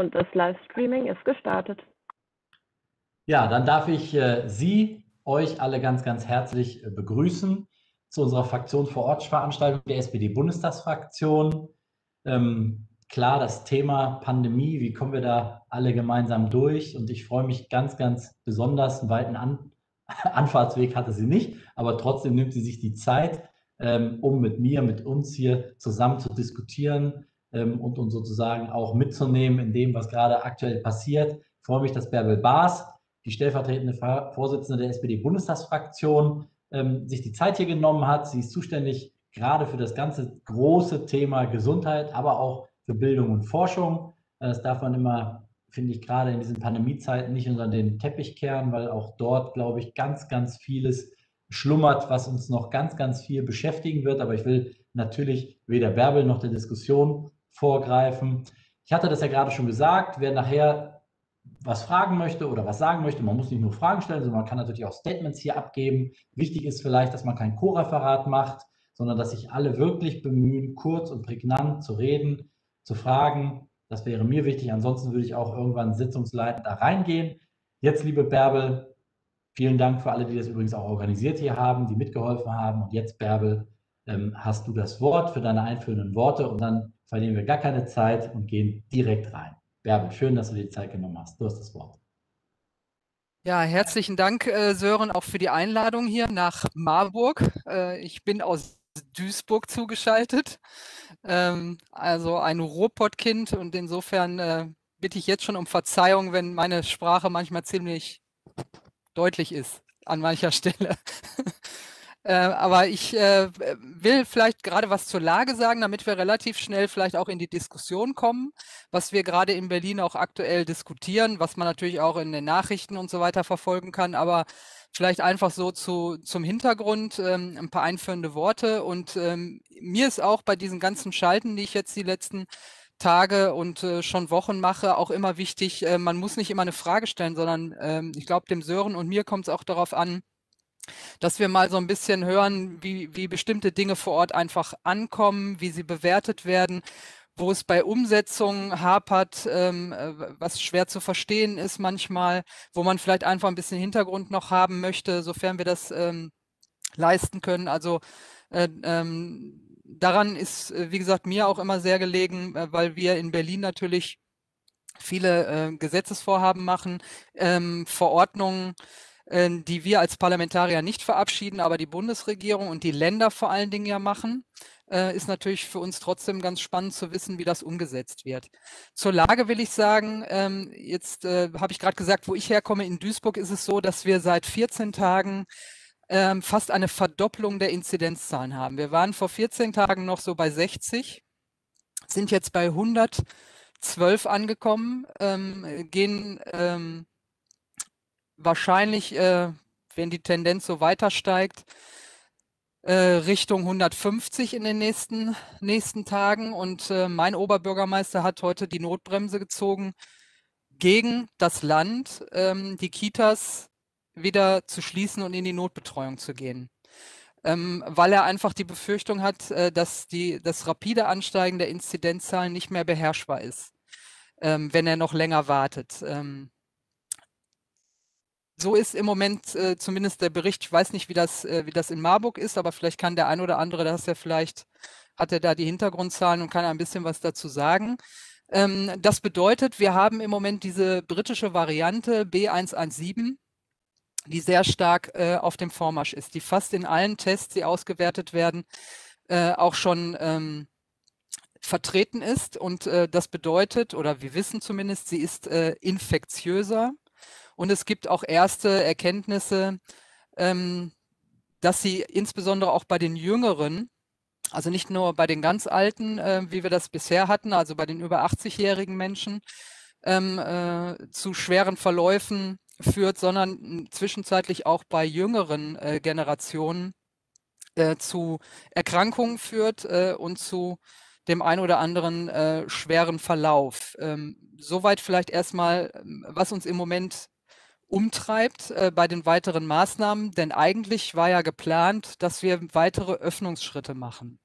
und das Livestreaming ist gestartet. Ja, dann darf ich äh, Sie, euch alle ganz, ganz herzlich äh, begrüßen zu unserer Fraktion vor Ort Veranstaltung der SPD-Bundestagsfraktion. Ähm, klar, das Thema Pandemie, wie kommen wir da alle gemeinsam durch? Und ich freue mich ganz, ganz besonders. Einen weiten An Anfahrtsweg hatte sie nicht, aber trotzdem nimmt sie sich die Zeit, ähm, um mit mir, mit uns hier zusammen zu diskutieren ähm, und uns sozusagen auch mitzunehmen in dem, was gerade aktuell passiert. Ich freue mich, dass Bärbel Baas, die stellvertretende Vorsitzende der SPD-Bundestagsfraktion, ähm, sich die Zeit hier genommen hat. Sie ist zuständig gerade für das ganze große Thema Gesundheit, aber auch für Bildung und Forschung. Das darf man immer, finde ich, gerade in diesen Pandemiezeiten nicht unter den Teppich kehren, weil auch dort, glaube ich, ganz, ganz vieles schlummert, was uns noch ganz, ganz viel beschäftigen wird. Aber ich will natürlich weder Bärbel noch der Diskussion vorgreifen. Ich hatte das ja gerade schon gesagt, wer nachher was fragen möchte oder was sagen möchte. Man muss nicht nur Fragen stellen, sondern man kann natürlich auch Statements hier abgeben. Wichtig ist vielleicht, dass man kein Co-Referat macht, sondern dass sich alle wirklich bemühen, kurz und prägnant zu reden, zu fragen. Das wäre mir wichtig. Ansonsten würde ich auch irgendwann sitzungsleitend da reingehen. Jetzt, liebe Bärbel, vielen Dank für alle, die das übrigens auch organisiert hier haben, die mitgeholfen haben. Und jetzt, Bärbel, ähm, hast du das Wort für deine einführenden Worte und dann verlieren wir gar keine Zeit und gehen direkt rein. Bärbel, schön, dass du dir die Zeit genommen hast. Du hast das Wort. Ja, herzlichen Dank, äh, Sören, auch für die Einladung hier nach Marburg. Äh, ich bin aus Duisburg zugeschaltet, ähm, also ein Ruhrpottkind und insofern äh, bitte ich jetzt schon um Verzeihung, wenn meine Sprache manchmal ziemlich deutlich ist an mancher Stelle. Äh, aber ich äh, will vielleicht gerade was zur Lage sagen, damit wir relativ schnell vielleicht auch in die Diskussion kommen, was wir gerade in Berlin auch aktuell diskutieren, was man natürlich auch in den Nachrichten und so weiter verfolgen kann, aber vielleicht einfach so zu, zum Hintergrund ähm, ein paar einführende Worte. Und ähm, mir ist auch bei diesen ganzen Schalten, die ich jetzt die letzten Tage und äh, schon Wochen mache, auch immer wichtig, äh, man muss nicht immer eine Frage stellen, sondern ähm, ich glaube, dem Sören und mir kommt es auch darauf an, dass wir mal so ein bisschen hören, wie, wie bestimmte Dinge vor Ort einfach ankommen, wie sie bewertet werden, wo es bei Umsetzung hapert, ähm, äh, was schwer zu verstehen ist manchmal, wo man vielleicht einfach ein bisschen Hintergrund noch haben möchte, sofern wir das ähm, leisten können. Also äh, ähm, daran ist, äh, wie gesagt, mir auch immer sehr gelegen, äh, weil wir in Berlin natürlich viele äh, Gesetzesvorhaben machen, ähm, Verordnungen, die wir als Parlamentarier nicht verabschieden, aber die Bundesregierung und die Länder vor allen Dingen ja machen, äh, ist natürlich für uns trotzdem ganz spannend zu wissen, wie das umgesetzt wird. Zur Lage will ich sagen, ähm, jetzt äh, habe ich gerade gesagt, wo ich herkomme, in Duisburg ist es so, dass wir seit 14 Tagen ähm, fast eine Verdopplung der Inzidenzzahlen haben. Wir waren vor 14 Tagen noch so bei 60, sind jetzt bei 112 angekommen, gehen wahrscheinlich, äh, wenn die Tendenz so weiter steigt, äh, Richtung 150 in den nächsten, nächsten Tagen. Und äh, mein Oberbürgermeister hat heute die Notbremse gezogen, gegen das Land ähm, die Kitas wieder zu schließen und in die Notbetreuung zu gehen. Ähm, weil er einfach die Befürchtung hat, äh, dass die, das rapide Ansteigen der Inzidenzzahlen nicht mehr beherrschbar ist, ähm, wenn er noch länger wartet. Ähm, so ist im Moment äh, zumindest der Bericht. Ich weiß nicht, wie das, äh, wie das in Marburg ist, aber vielleicht kann der ein oder andere, das ja vielleicht, hat er da die Hintergrundzahlen und kann ein bisschen was dazu sagen. Ähm, das bedeutet, wir haben im Moment diese britische Variante B117, die sehr stark äh, auf dem Vormarsch ist, die fast in allen Tests, die ausgewertet werden, äh, auch schon ähm, vertreten ist. Und äh, das bedeutet, oder wir wissen zumindest, sie ist äh, infektiöser und es gibt auch erste Erkenntnisse, ähm, dass sie insbesondere auch bei den Jüngeren, also nicht nur bei den ganz Alten, äh, wie wir das bisher hatten, also bei den über 80-jährigen Menschen, ähm, äh, zu schweren Verläufen führt, sondern zwischenzeitlich auch bei jüngeren äh, Generationen äh, zu Erkrankungen führt äh, und zu dem ein oder anderen äh, schweren Verlauf. Ähm, soweit vielleicht erstmal, ähm, was uns im Moment umtreibt äh, bei den weiteren Maßnahmen, denn eigentlich war ja geplant, dass wir weitere Öffnungsschritte machen.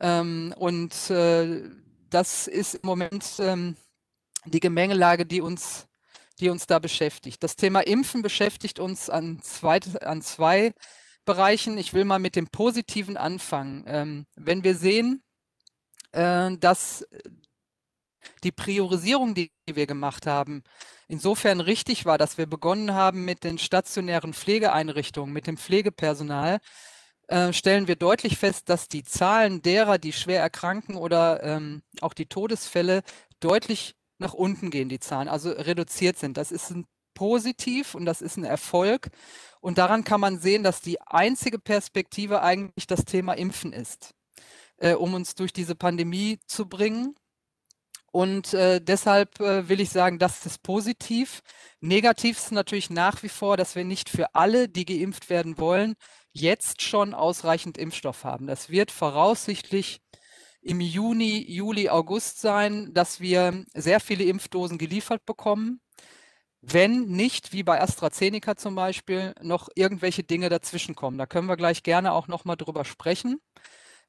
Ähm, und äh, das ist im Moment ähm, die Gemengelage, die uns, die uns da beschäftigt. Das Thema Impfen beschäftigt uns an zwei, an zwei Bereichen. Ich will mal mit dem Positiven anfangen. Ähm, wenn wir sehen, äh, dass die Priorisierung, die wir gemacht haben, insofern richtig war, dass wir begonnen haben mit den stationären Pflegeeinrichtungen, mit dem Pflegepersonal, äh, stellen wir deutlich fest, dass die Zahlen derer, die schwer erkranken oder ähm, auch die Todesfälle deutlich nach unten gehen, die Zahlen, also reduziert sind. Das ist ein positiv und das ist ein Erfolg. Und daran kann man sehen, dass die einzige Perspektive eigentlich das Thema Impfen ist, äh, um uns durch diese Pandemie zu bringen. Und äh, deshalb äh, will ich sagen, das ist positiv. Negativ ist natürlich nach wie vor, dass wir nicht für alle, die geimpft werden wollen, jetzt schon ausreichend Impfstoff haben. Das wird voraussichtlich im Juni, Juli, August sein, dass wir sehr viele Impfdosen geliefert bekommen. Wenn nicht, wie bei AstraZeneca zum Beispiel, noch irgendwelche Dinge dazwischen kommen. Da können wir gleich gerne auch nochmal drüber sprechen.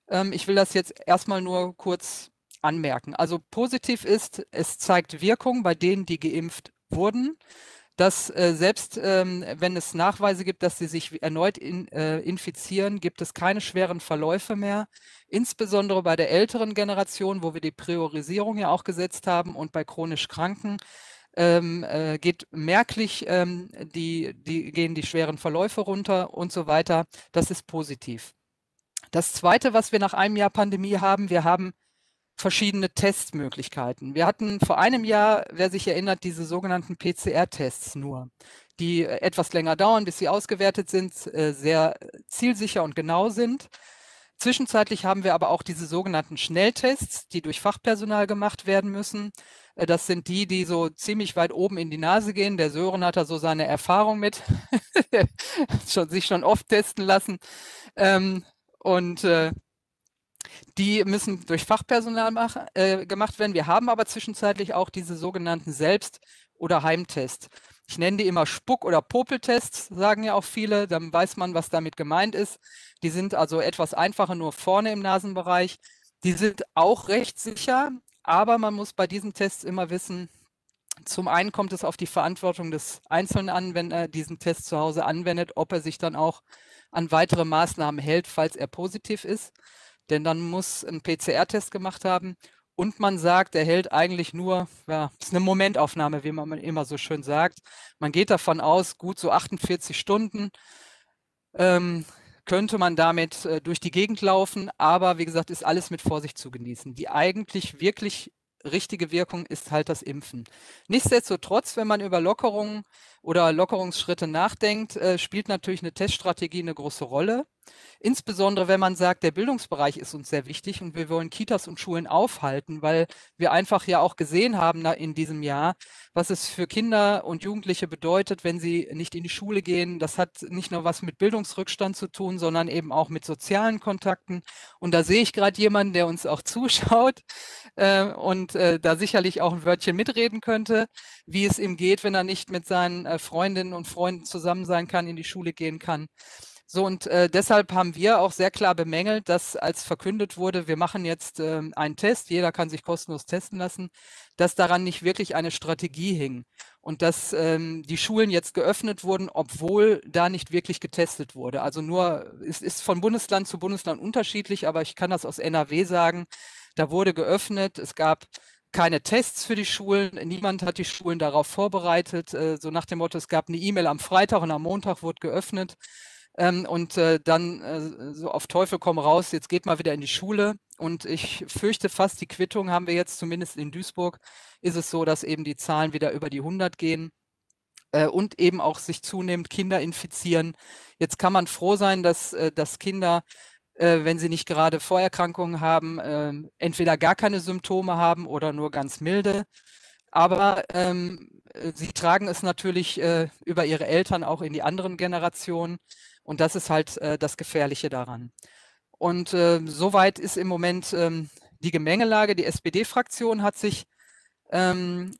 Ähm, ich will das jetzt erstmal nur kurz anmerken. Also positiv ist, es zeigt Wirkung bei denen, die geimpft wurden, dass äh, selbst ähm, wenn es Nachweise gibt, dass sie sich erneut in, äh, infizieren, gibt es keine schweren Verläufe mehr. Insbesondere bei der älteren Generation, wo wir die Priorisierung ja auch gesetzt haben und bei chronisch Kranken ähm, äh, geht merklich, ähm, die, die gehen die schweren Verläufe runter und so weiter. Das ist positiv. Das Zweite, was wir nach einem Jahr Pandemie haben, wir haben verschiedene Testmöglichkeiten. Wir hatten vor einem Jahr, wer sich erinnert, diese sogenannten PCR-Tests nur, die äh, etwas länger dauern, bis sie ausgewertet sind, äh, sehr zielsicher und genau sind. Zwischenzeitlich haben wir aber auch diese sogenannten Schnelltests, die durch Fachpersonal gemacht werden müssen. Äh, das sind die, die so ziemlich weit oben in die Nase gehen. Der Sören hat da so seine Erfahrung mit, schon, sich schon oft testen lassen. Ähm, und die müssen durch Fachpersonal mach, äh, gemacht werden. Wir haben aber zwischenzeitlich auch diese sogenannten Selbst- oder Heimtests. Ich nenne die immer Spuck- oder Popeltests, sagen ja auch viele. Dann weiß man, was damit gemeint ist. Die sind also etwas einfacher, nur vorne im Nasenbereich. Die sind auch recht sicher, aber man muss bei diesen Tests immer wissen, zum einen kommt es auf die Verantwortung des Einzelnen an, wenn er diesen Test zu Hause anwendet, ob er sich dann auch an weitere Maßnahmen hält, falls er positiv ist denn dann muss ein PCR-Test gemacht haben und man sagt, er hält eigentlich nur, ja, ist eine Momentaufnahme, wie man immer so schön sagt. Man geht davon aus, gut so 48 Stunden ähm, könnte man damit äh, durch die Gegend laufen, aber wie gesagt, ist alles mit Vorsicht zu genießen. Die eigentlich wirklich richtige Wirkung ist halt das Impfen. Nichtsdestotrotz, wenn man über Lockerungen oder Lockerungsschritte nachdenkt, äh, spielt natürlich eine Teststrategie eine große Rolle. Insbesondere wenn man sagt, der Bildungsbereich ist uns sehr wichtig und wir wollen Kitas und Schulen aufhalten, weil wir einfach ja auch gesehen haben in diesem Jahr, was es für Kinder und Jugendliche bedeutet, wenn sie nicht in die Schule gehen. Das hat nicht nur was mit Bildungsrückstand zu tun, sondern eben auch mit sozialen Kontakten. Und da sehe ich gerade jemanden, der uns auch zuschaut äh, und äh, da sicherlich auch ein Wörtchen mitreden könnte, wie es ihm geht, wenn er nicht mit seinen äh, Freundinnen und Freunden zusammen sein kann, in die Schule gehen kann. So, und äh, deshalb haben wir auch sehr klar bemängelt, dass als verkündet wurde, wir machen jetzt äh, einen Test, jeder kann sich kostenlos testen lassen, dass daran nicht wirklich eine Strategie hing und dass ähm, die Schulen jetzt geöffnet wurden, obwohl da nicht wirklich getestet wurde. Also nur, es ist von Bundesland zu Bundesland unterschiedlich, aber ich kann das aus NRW sagen, da wurde geöffnet, es gab keine Tests für die Schulen. Niemand hat die Schulen darauf vorbereitet. Äh, so nach dem Motto, es gab eine E-Mail am Freitag und am Montag wurde geöffnet. Ähm, und äh, dann äh, so auf Teufel komm raus, jetzt geht mal wieder in die Schule. Und ich fürchte fast, die Quittung haben wir jetzt, zumindest in Duisburg, ist es so, dass eben die Zahlen wieder über die 100 gehen und eben auch sich zunehmend Kinder infizieren. Jetzt kann man froh sein, dass, dass Kinder äh, wenn sie nicht gerade Vorerkrankungen haben, äh, entweder gar keine Symptome haben oder nur ganz milde. Aber ähm, sie tragen es natürlich äh, über ihre Eltern auch in die anderen Generationen. Und das ist halt äh, das Gefährliche daran. Und äh, soweit ist im Moment ähm, die Gemengelage. Die SPD-Fraktion hat sich ähm,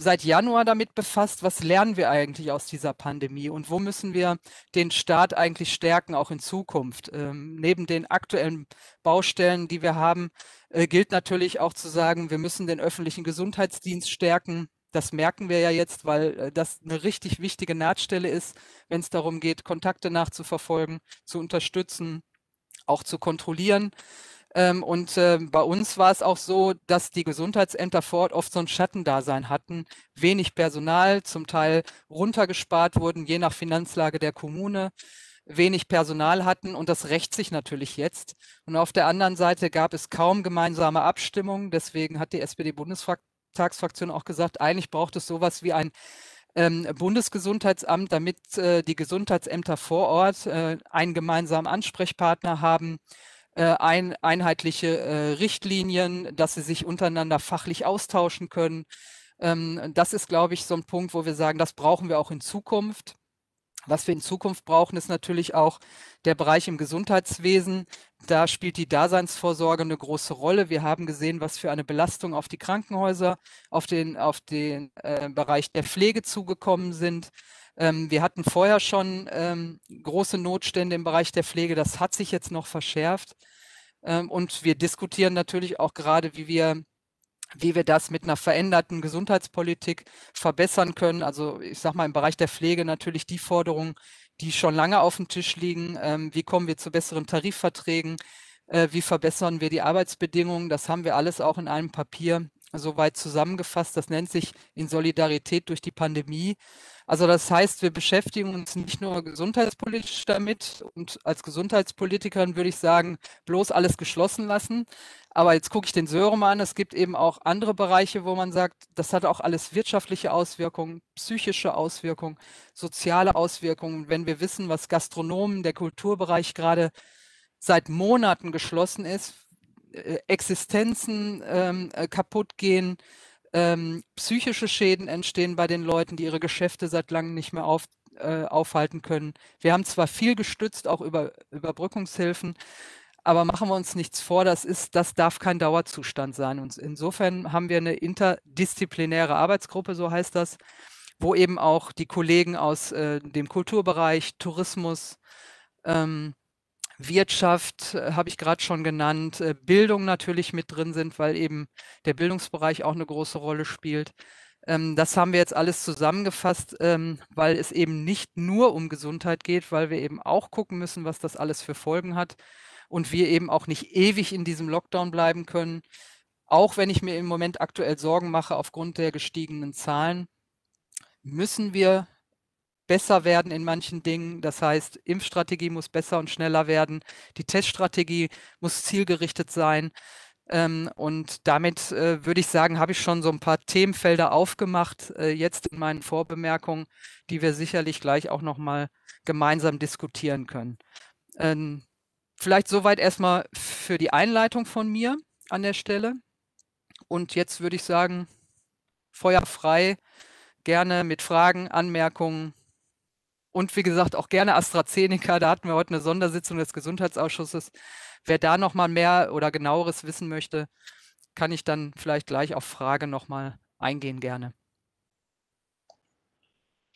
seit Januar damit befasst, was lernen wir eigentlich aus dieser Pandemie und wo müssen wir den Staat eigentlich stärken, auch in Zukunft. Ähm, neben den aktuellen Baustellen, die wir haben, äh, gilt natürlich auch zu sagen, wir müssen den öffentlichen Gesundheitsdienst stärken. Das merken wir ja jetzt, weil äh, das eine richtig wichtige Nahtstelle ist, wenn es darum geht, Kontakte nachzuverfolgen, zu unterstützen, auch zu kontrollieren. Ähm, und äh, bei uns war es auch so, dass die Gesundheitsämter vor Ort oft so ein Schattendasein hatten, wenig Personal, zum Teil runtergespart wurden, je nach Finanzlage der Kommune, wenig Personal hatten und das rächt sich natürlich jetzt. Und auf der anderen Seite gab es kaum gemeinsame Abstimmungen. Deswegen hat die SPD-Bundestagsfraktion auch gesagt, eigentlich braucht es sowas wie ein ähm, Bundesgesundheitsamt, damit äh, die Gesundheitsämter vor Ort äh, einen gemeinsamen Ansprechpartner haben, ein, einheitliche äh, Richtlinien, dass sie sich untereinander fachlich austauschen können. Ähm, das ist, glaube ich, so ein Punkt, wo wir sagen, das brauchen wir auch in Zukunft. Was wir in Zukunft brauchen, ist natürlich auch der Bereich im Gesundheitswesen. Da spielt die Daseinsvorsorge eine große Rolle. Wir haben gesehen, was für eine Belastung auf die Krankenhäuser, auf den, auf den äh, Bereich der Pflege zugekommen sind. Ähm, wir hatten vorher schon ähm, große Notstände im Bereich der Pflege. Das hat sich jetzt noch verschärft. Ähm, und wir diskutieren natürlich auch gerade, wie wir wie wir das mit einer veränderten Gesundheitspolitik verbessern können. Also ich sage mal im Bereich der Pflege natürlich die Forderungen, die schon lange auf dem Tisch liegen. Wie kommen wir zu besseren Tarifverträgen? Äh, wie verbessern wir die Arbeitsbedingungen? Das haben wir alles auch in einem Papier soweit zusammengefasst. Das nennt sich in Solidarität durch die Pandemie. Also das heißt, wir beschäftigen uns nicht nur gesundheitspolitisch damit und als Gesundheitspolitikerin würde ich sagen, bloß alles geschlossen lassen. Aber jetzt gucke ich den Sören mal an. Es gibt eben auch andere Bereiche, wo man sagt, das hat auch alles wirtschaftliche Auswirkungen, psychische Auswirkungen, soziale Auswirkungen. Wenn wir wissen, was Gastronomen, der Kulturbereich gerade seit Monaten geschlossen ist, äh, Existenzen ähm, äh, kaputt gehen, ähm, psychische Schäden entstehen bei den Leuten, die ihre Geschäfte seit langem nicht mehr auf, äh, aufhalten können. Wir haben zwar viel gestützt, auch über Überbrückungshilfen, aber machen wir uns nichts vor, das, ist, das darf kein Dauerzustand sein. Und insofern haben wir eine interdisziplinäre Arbeitsgruppe, so heißt das, wo eben auch die Kollegen aus äh, dem Kulturbereich, Tourismus, ähm, Wirtschaft äh, habe ich gerade schon genannt, äh, Bildung natürlich mit drin sind, weil eben der Bildungsbereich auch eine große Rolle spielt. Ähm, das haben wir jetzt alles zusammengefasst, ähm, weil es eben nicht nur um Gesundheit geht, weil wir eben auch gucken müssen, was das alles für Folgen hat und wir eben auch nicht ewig in diesem Lockdown bleiben können. Auch wenn ich mir im Moment aktuell Sorgen mache aufgrund der gestiegenen Zahlen, müssen wir besser werden in manchen Dingen. Das heißt, Impfstrategie muss besser und schneller werden. Die Teststrategie muss zielgerichtet sein. Ähm, und damit äh, würde ich sagen, habe ich schon so ein paar Themenfelder aufgemacht, äh, jetzt in meinen Vorbemerkungen, die wir sicherlich gleich auch nochmal gemeinsam diskutieren können. Ähm, vielleicht soweit erstmal für die Einleitung von mir an der Stelle. Und jetzt würde ich sagen, Feuer frei, gerne mit Fragen, Anmerkungen, und wie gesagt, auch gerne AstraZeneca. Da hatten wir heute eine Sondersitzung des Gesundheitsausschusses. Wer da nochmal mehr oder genaueres wissen möchte, kann ich dann vielleicht gleich auf Frage nochmal eingehen gerne.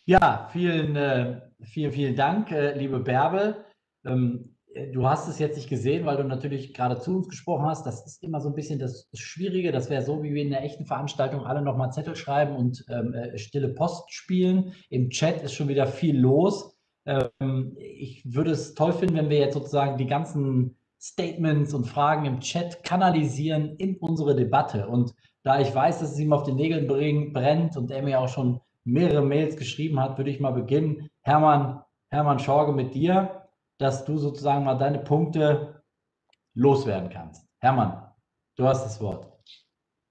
Ja, vielen, äh, vielen, vielen Dank, äh, liebe Bärbel. Du hast es jetzt nicht gesehen, weil du natürlich gerade zu uns gesprochen hast. Das ist immer so ein bisschen das Schwierige. Das wäre so, wie wir in einer echten Veranstaltung alle nochmal Zettel schreiben und ähm, äh, stille Post spielen. Im Chat ist schon wieder viel los. Ähm, ich würde es toll finden, wenn wir jetzt sozusagen die ganzen Statements und Fragen im Chat kanalisieren in unsere Debatte. Und da ich weiß, dass es ihm auf den Nägeln brennt und er mir auch schon mehrere Mails geschrieben hat, würde ich mal beginnen. Hermann, Hermann Schorge mit dir dass du sozusagen mal deine Punkte loswerden kannst. Hermann, du hast das Wort.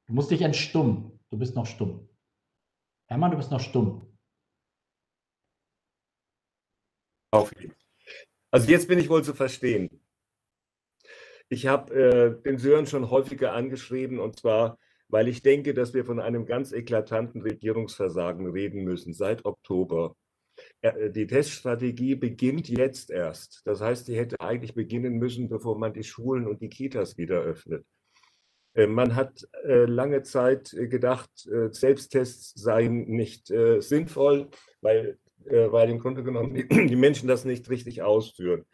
Du musst dich entstummen. Du bist noch stumm. Hermann, du bist noch stumm. Also jetzt bin ich wohl zu verstehen. Ich habe äh, den Sören schon häufiger angeschrieben und zwar, weil ich denke, dass wir von einem ganz eklatanten Regierungsversagen reden müssen seit Oktober. Äh, die Teststrategie beginnt jetzt erst. Das heißt, sie hätte eigentlich beginnen müssen, bevor man die Schulen und die Kitas wieder öffnet. Äh, man hat äh, lange Zeit gedacht, Selbsttests seien nicht sinnvoll, weil, weil im Grunde genommen die Menschen das nicht richtig ausführen.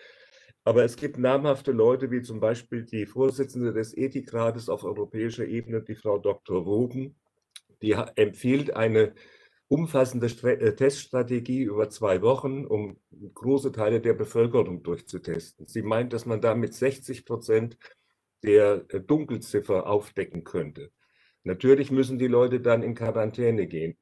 Aber es gibt namhafte Leute, wie zum Beispiel die Vorsitzende des Ethikrates auf europäischer Ebene, die Frau Dr. Wogen, die empfiehlt eine umfassende Teststrategie über zwei Wochen, um große Teile der Bevölkerung durchzutesten. Sie meint, dass man damit 60 Prozent der äh, Dunkelziffer aufdecken könnte. Natürlich müssen die Leute dann in Quarantäne gehen.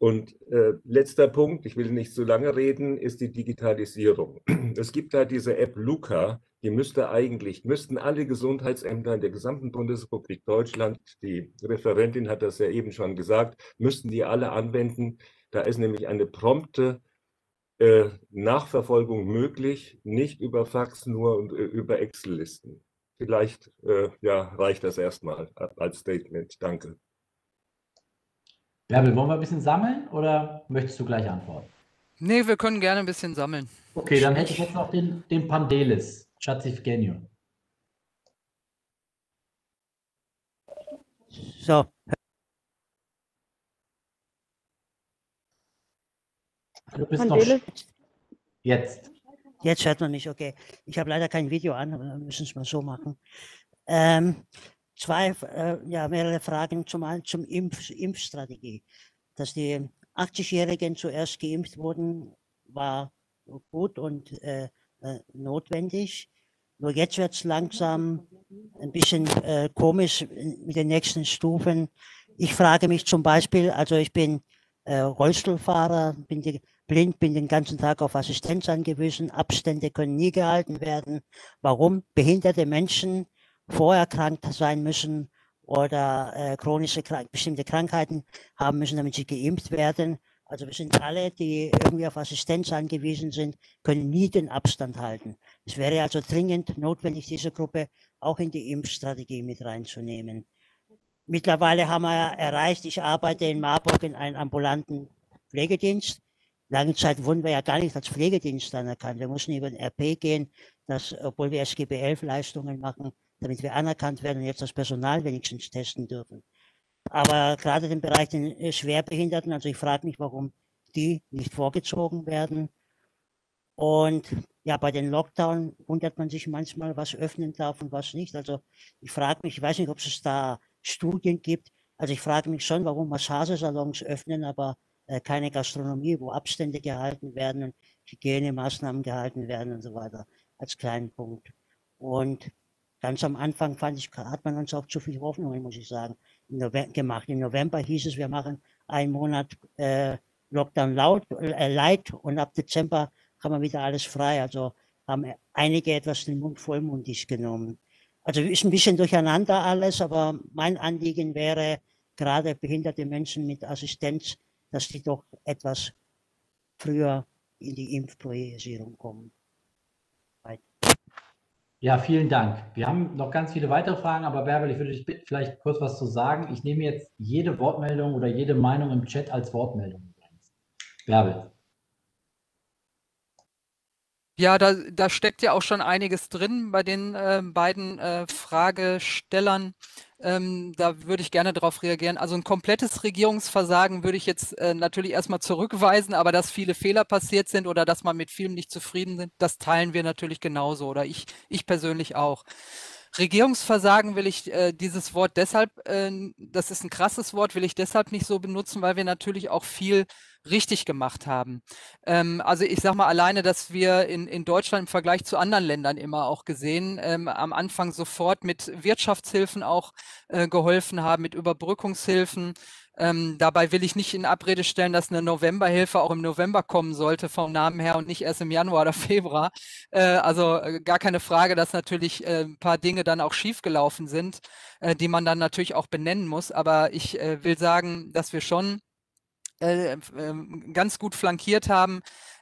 Und äh, letzter Punkt, ich will nicht zu lange reden, ist die Digitalisierung. Es gibt da diese App Luca, die müsste eigentlich, müssten alle Gesundheitsämter in der gesamten Bundesrepublik Deutschland, die Referentin hat das ja eben schon gesagt, müssten die alle anwenden. Da ist nämlich eine prompte äh, Nachverfolgung möglich, nicht über Fax, nur äh, über Excel-Listen. Vielleicht äh, ja, reicht das erstmal als Statement. Danke. Bärbel, wollen wir ein bisschen sammeln oder möchtest du gleich antworten? Nee, wir können gerne ein bisschen sammeln. Okay, dann hätte ich jetzt noch den, den Pandelis, Chatzif-Genio. So. Du bist Pandelis. noch jetzt. Jetzt hört man mich, okay. Ich habe leider kein Video an, aber wir müssen es mal so machen. Ähm, zwei, äh, ja, mehrere Fragen zum einen zum Impf Impfstrategie. Dass die 80-Jährigen zuerst geimpft wurden, war gut und äh, äh, notwendig. Nur jetzt wird es langsam ein bisschen äh, komisch mit den nächsten Stufen. Ich frage mich zum Beispiel, also ich bin äh, Rollstuhlfahrer, bin die, blind, bin den ganzen Tag auf Assistenz angewiesen, Abstände können nie gehalten werden. Warum behinderte Menschen vorerkrankt sein müssen oder äh, chronische bestimmte Krankheiten haben müssen, damit sie geimpft werden. Also wir sind alle, die irgendwie auf Assistenz angewiesen sind, können nie den Abstand halten. Es wäre also dringend notwendig, diese Gruppe auch in die Impfstrategie mit reinzunehmen. Mittlerweile haben wir erreicht, ich arbeite in Marburg in einem ambulanten Pflegedienst. Lange Zeit wurden wir ja gar nicht als Pflegedienst anerkannt. Wir mussten über den RP gehen, dass, obwohl wir SGB 11 Leistungen machen, damit wir anerkannt werden und jetzt das Personal wenigstens testen dürfen. Aber gerade den Bereich der Schwerbehinderten, also ich frage mich, warum die nicht vorgezogen werden. Und ja, bei den Lockdown wundert man sich manchmal, was öffnen darf und was nicht. Also ich frage mich, ich weiß nicht, ob es da Studien gibt. Also ich frage mich schon, warum Massagesalons öffnen, aber äh, keine Gastronomie, wo Abstände gehalten werden und Hygienemaßnahmen gehalten werden und so weiter, als kleinen Punkt. Und ganz am Anfang fand ich, hat man uns auch zu viel Hoffnung, muss ich sagen, gemacht. Im November hieß es, wir machen einen Monat äh, Lockdown laut, äh, light und ab Dezember kann man wieder alles frei. Also haben einige etwas den Mund vollmundig genommen. Also ist ein bisschen durcheinander alles, aber mein Anliegen wäre, gerade behinderte Menschen mit Assistenz, dass die doch etwas früher in die Impfpriorisierung kommen. Ja, vielen Dank. Wir haben noch ganz viele weitere Fragen, aber Bärbel, ich würde dich bitten, vielleicht kurz was zu sagen. Ich nehme jetzt jede Wortmeldung oder jede Meinung im Chat als Wortmeldung. Bärbel. Ja, da, da steckt ja auch schon einiges drin bei den äh, beiden äh, Fragestellern. Ähm, da würde ich gerne darauf reagieren. Also ein komplettes Regierungsversagen würde ich jetzt äh, natürlich erstmal zurückweisen, aber dass viele Fehler passiert sind oder dass man mit vielem nicht zufrieden sind, das teilen wir natürlich genauso oder ich, ich persönlich auch. Regierungsversagen will ich äh, dieses Wort deshalb, äh, das ist ein krasses Wort, will ich deshalb nicht so benutzen, weil wir natürlich auch viel richtig gemacht haben. Ähm, also ich sage mal alleine, dass wir in, in Deutschland im Vergleich zu anderen Ländern immer auch gesehen, ähm, am Anfang sofort mit Wirtschaftshilfen auch äh, geholfen haben, mit Überbrückungshilfen. Ähm, dabei will ich nicht in Abrede stellen, dass eine Novemberhilfe auch im November kommen sollte vom Namen her und nicht erst im Januar oder Februar. Äh, also äh, gar keine Frage, dass natürlich äh, ein paar Dinge dann auch schiefgelaufen sind, äh, die man dann natürlich auch benennen muss. Aber ich äh, will sagen, dass wir schon äh, ähm, ganz gut flankiert haben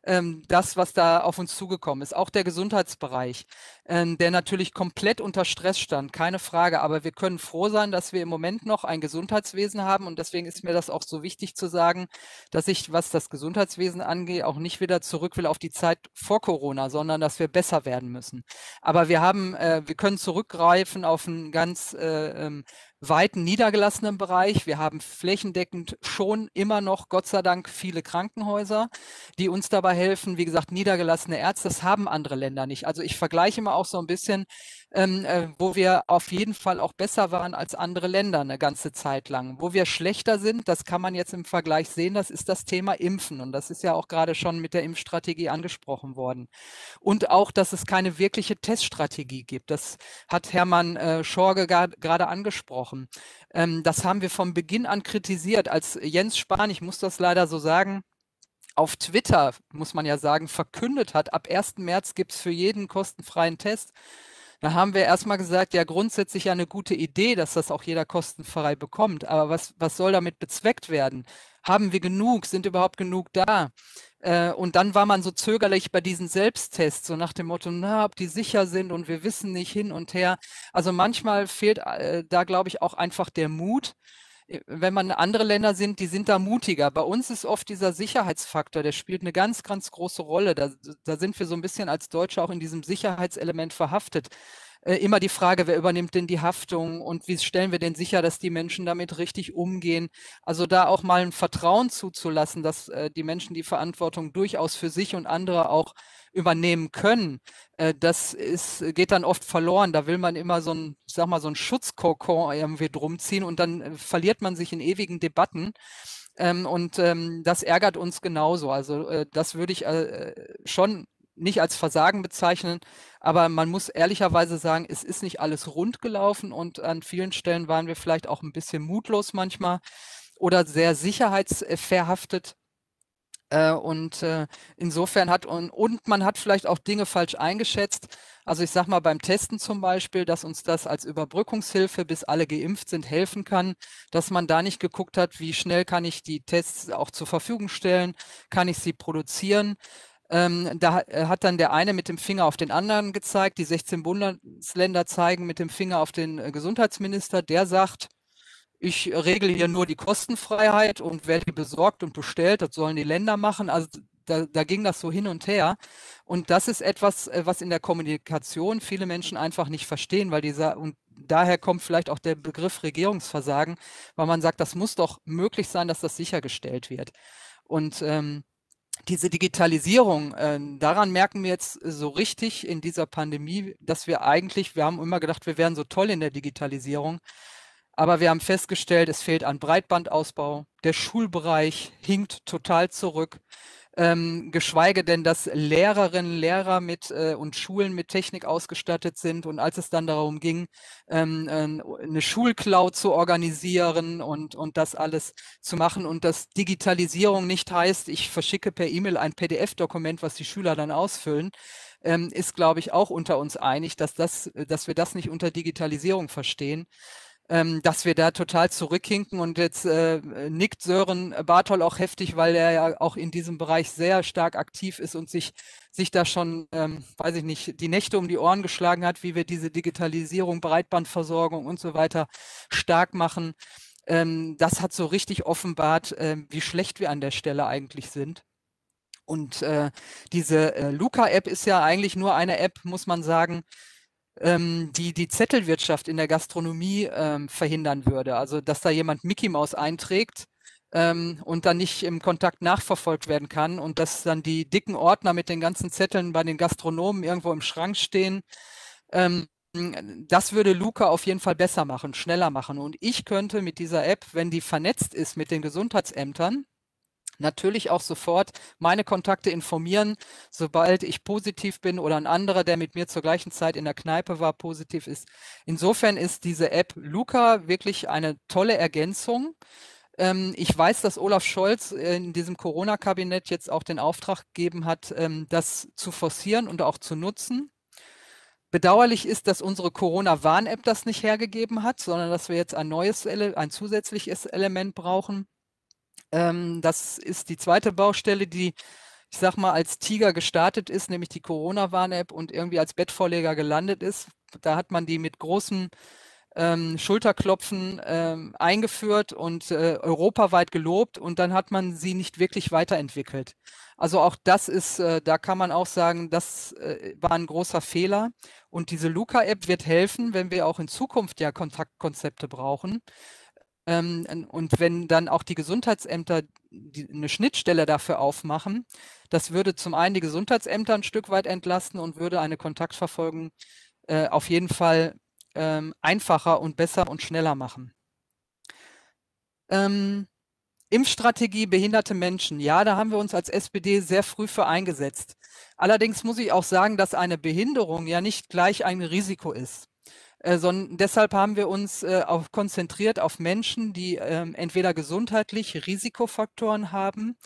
ähm, das, was da auf uns zugekommen ist. Auch der Gesundheitsbereich, ähm, der natürlich komplett unter Stress stand, keine Frage. Aber wir können froh sein, dass wir im Moment noch ein Gesundheitswesen haben. Und deswegen ist mir das auch so wichtig zu sagen, dass ich, was das Gesundheitswesen angeht, auch nicht wieder zurück will auf die Zeit vor Corona, sondern dass wir besser werden müssen. Aber wir haben, äh, wir können zurückgreifen auf ein ganz äh, ähm, weiten niedergelassenen Bereich. Wir haben flächendeckend schon immer noch, Gott sei Dank, viele Krankenhäuser, die uns dabei helfen. Wie gesagt, niedergelassene Ärzte, das haben andere Länder nicht. Also ich vergleiche immer auch so ein bisschen, ähm, äh, wo wir auf jeden Fall auch besser waren als andere Länder eine ganze Zeit lang. Wo wir schlechter sind, das kann man jetzt im Vergleich sehen, das ist das Thema Impfen. Und das ist ja auch gerade schon mit der Impfstrategie angesprochen worden. Und auch, dass es keine wirkliche Teststrategie gibt. Das hat Hermann äh, Schorge gerade angesprochen. Ähm, das haben wir von Beginn an kritisiert. Als Jens Spahn, ich muss das leider so sagen, auf Twitter, muss man ja sagen, verkündet hat, ab 1. März gibt es für jeden kostenfreien Test, da haben wir erstmal gesagt, ja, grundsätzlich eine gute Idee, dass das auch jeder kostenfrei bekommt. Aber was, was soll damit bezweckt werden? Haben wir genug? Sind überhaupt genug da? Äh, und dann war man so zögerlich bei diesen Selbsttests, so nach dem Motto, na, ob die sicher sind und wir wissen nicht hin und her. Also manchmal fehlt äh, da, glaube ich, auch einfach der Mut wenn man andere Länder sind, die sind da mutiger. Bei uns ist oft dieser Sicherheitsfaktor, der spielt eine ganz, ganz große Rolle. Da, da sind wir so ein bisschen als Deutsche auch in diesem Sicherheitselement verhaftet. Äh, immer die Frage, wer übernimmt denn die Haftung und wie stellen wir denn sicher, dass die Menschen damit richtig umgehen? Also da auch mal ein Vertrauen zuzulassen, dass äh, die Menschen die Verantwortung durchaus für sich und andere auch übernehmen können, äh, das ist, geht dann oft verloren. Da will man immer so ein, ich sag mal, so ein Schutzkokon irgendwie drum ziehen und dann äh, verliert man sich in ewigen Debatten. Ähm, und ähm, das ärgert uns genauso. Also äh, das würde ich schon nicht als Versagen bezeichnen, aber man muss ehrlicherweise sagen, es ist nicht alles rund gelaufen und an vielen Stellen waren wir vielleicht auch ein bisschen mutlos manchmal oder sehr sicherheitsverhaftet. Äh, und äh, insofern hat und, und man hat vielleicht auch Dinge falsch eingeschätzt. Also ich sage mal beim Testen zum Beispiel, dass uns das als Überbrückungshilfe, bis alle geimpft sind, helfen kann, dass man da nicht geguckt hat, wie schnell kann ich die Tests auch zur Verfügung stellen, kann ich sie produzieren. Ähm, da äh, hat dann der eine mit dem Finger auf den anderen gezeigt. Die 16 Bundesländer zeigen mit dem Finger auf den äh, Gesundheitsminister. Der sagt, ich regle hier nur die Kostenfreiheit und werde die besorgt und bestellt. Das sollen die Länder machen. Also da, da, ging das so hin und her. Und das ist etwas, äh, was in der Kommunikation viele Menschen einfach nicht verstehen, weil dieser, und daher kommt vielleicht auch der Begriff Regierungsversagen, weil man sagt, das muss doch möglich sein, dass das sichergestellt wird. Und ähm, diese Digitalisierung, äh, daran merken wir jetzt so richtig in dieser Pandemie, dass wir eigentlich, wir haben immer gedacht, wir wären so toll in der Digitalisierung, aber wir haben festgestellt, es fehlt an Breitbandausbau. Der Schulbereich hinkt total zurück. Ähm, geschweige denn, dass Lehrerinnen, Lehrer mit äh, und Schulen mit Technik ausgestattet sind. Und als es dann darum ging, ähm, äh, eine Schulcloud zu organisieren und, und das alles zu machen und dass Digitalisierung nicht heißt, ich verschicke per E-Mail ein PDF-Dokument, was die Schüler dann ausfüllen, ähm, ist, glaube ich, auch unter uns einig, dass, das, dass wir das nicht unter Digitalisierung verstehen ähm, dass wir da total zurückhinken. Und jetzt äh, nickt Sören Bartol auch heftig, weil er ja auch in diesem Bereich sehr stark aktiv ist und sich, sich da schon, ähm, weiß ich nicht, die Nächte um die Ohren geschlagen hat, wie wir diese Digitalisierung, Breitbandversorgung und so weiter stark machen. Ähm, das hat so richtig offenbart, äh, wie schlecht wir an der Stelle eigentlich sind. Und äh, diese äh, Luca-App ist ja eigentlich nur eine App, muss man sagen, ähm, die die Zettelwirtschaft in der Gastronomie ähm, verhindern würde. Also dass da jemand Mickey Maus einträgt ähm, und dann nicht im Kontakt nachverfolgt werden kann und dass dann die dicken Ordner mit den ganzen Zetteln bei den Gastronomen irgendwo im Schrank stehen. Ähm, das würde Luca auf jeden Fall besser machen, schneller machen. Und ich könnte mit dieser App, wenn die vernetzt ist mit den Gesundheitsämtern, natürlich auch sofort meine Kontakte informieren, sobald ich positiv bin oder ein anderer, der mit mir zur gleichen Zeit in der Kneipe war, positiv ist. Insofern ist diese App Luca wirklich eine tolle Ergänzung. Ähm, ich weiß, dass Olaf Scholz in diesem Corona-Kabinett jetzt auch den Auftrag gegeben hat, ähm, das zu forcieren und auch zu nutzen. Bedauerlich ist, dass unsere Corona-Warn-App das nicht hergegeben hat, sondern dass wir jetzt ein neues, ein zusätzliches Element brauchen. Ähm, das ist die zweite Baustelle, die ich sag mal, als Tiger gestartet ist, nämlich die Corona-Warn-App und irgendwie als Bettvorleger gelandet ist. Da hat man die mit großem ähm, Schulterklopfen ähm, eingeführt und äh, europaweit gelobt und dann hat man sie nicht wirklich weiterentwickelt. Also auch das ist, äh, da kann man auch sagen, das äh, war ein großer Fehler. Und diese Luca-App wird helfen, wenn wir auch in Zukunft ja Kontaktkonzepte brauchen. Ähm, und wenn dann auch die Gesundheitsämter eine Schnittstelle dafür aufmachen, das würde zum einen die Gesundheitsämter ein Stück weit entlasten und würde eine Kontaktverfolgung äh, auf jeden Fall ähm, einfacher und besser und schneller machen. Ähm, Impfstrategie behinderte Menschen. Ja, da haben wir uns als SPD sehr früh für eingesetzt. Allerdings muss ich auch sagen, dass eine Behinderung ja nicht gleich ein Risiko ist. Äh, sondern deshalb haben wir uns äh, auf, konzentriert auf Menschen, die äh, entweder gesundheitlich Risikofaktoren haben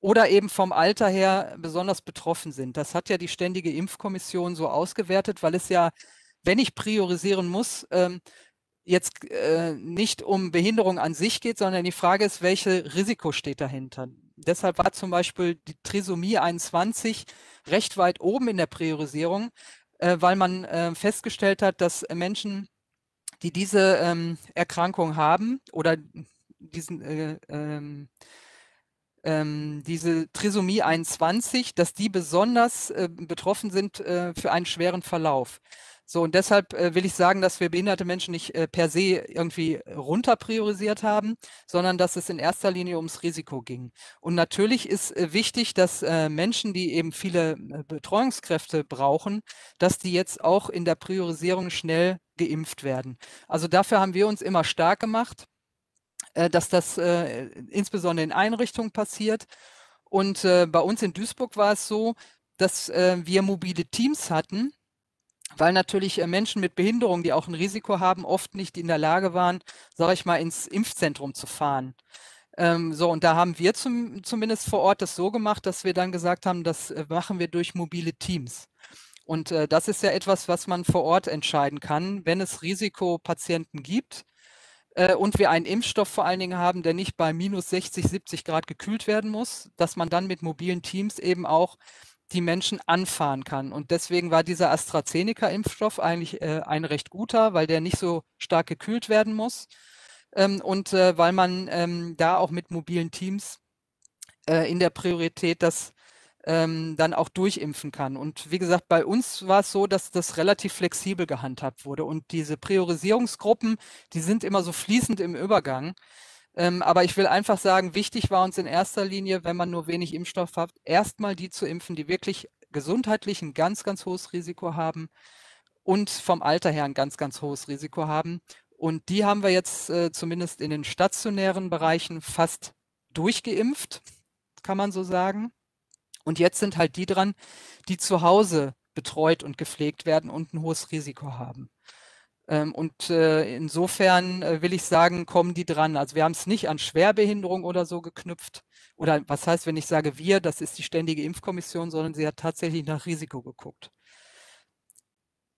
oder eben vom Alter her besonders betroffen sind. Das hat ja die Ständige Impfkommission so ausgewertet, weil es ja wenn ich priorisieren muss, ähm, jetzt äh, nicht um Behinderung an sich geht, sondern die Frage ist, welche Risiko steht dahinter. Deshalb war zum Beispiel die Trisomie 21 recht weit oben in der Priorisierung, äh, weil man äh, festgestellt hat, dass Menschen, die diese ähm, Erkrankung haben oder diesen äh, ähm, ähm, diese Trisomie 21, dass die besonders äh, betroffen sind äh, für einen schweren Verlauf. So, und deshalb äh, will ich sagen, dass wir behinderte Menschen nicht äh, per se irgendwie runter priorisiert haben, sondern dass es in erster Linie ums Risiko ging. Und natürlich ist äh, wichtig, dass äh, Menschen, die eben viele äh, Betreuungskräfte brauchen, dass die jetzt auch in der Priorisierung schnell geimpft werden. Also dafür haben wir uns immer stark gemacht, äh, dass das insbesondere in Einrichtungen passiert. Und bei uns in Duisburg war es so, dass wir mobile Teams hatten, weil natürlich äh, Menschen mit Behinderung, die auch ein Risiko haben, oft nicht in der Lage waren, sage ich mal, ins Impfzentrum zu fahren. Ähm, so, und da haben wir zum, zumindest vor Ort das so gemacht, dass wir dann gesagt haben, das äh, machen wir durch mobile Teams. Und äh, das ist ja etwas, was man vor Ort entscheiden kann, wenn es Risikopatienten gibt äh, und wir einen Impfstoff vor allen Dingen haben, der nicht bei minus 60, 70 Grad gekühlt werden muss, dass man dann mit mobilen Teams eben auch die Menschen anfahren kann. Und deswegen war dieser AstraZeneca-Impfstoff eigentlich äh, ein recht guter, weil der nicht so stark gekühlt werden muss. Ähm, und äh, weil man ähm, da auch mit mobilen Teams äh, in der Priorität das ähm, dann auch durchimpfen kann. Und wie gesagt, bei uns war es so, dass das relativ flexibel gehandhabt wurde. Und diese Priorisierungsgruppen, die sind immer so fließend im Übergang. Ähm, aber ich will einfach sagen, wichtig war uns in erster Linie, wenn man nur wenig Impfstoff hat, erstmal die zu impfen, die wirklich gesundheitlich ein ganz, ganz hohes Risiko haben und vom Alter her ein ganz, ganz hohes Risiko haben. Und die haben wir jetzt äh, zumindest in den stationären Bereichen fast durchgeimpft, kann man so sagen. Und jetzt sind halt die dran, die zu Hause betreut und gepflegt werden und ein hohes Risiko haben. Ähm, und äh, insofern äh, will ich sagen, kommen die dran. Also wir haben es nicht an Schwerbehinderung oder so geknüpft. Oder was heißt, wenn ich sage wir, das ist die ständige Impfkommission, sondern sie hat tatsächlich nach Risiko geguckt.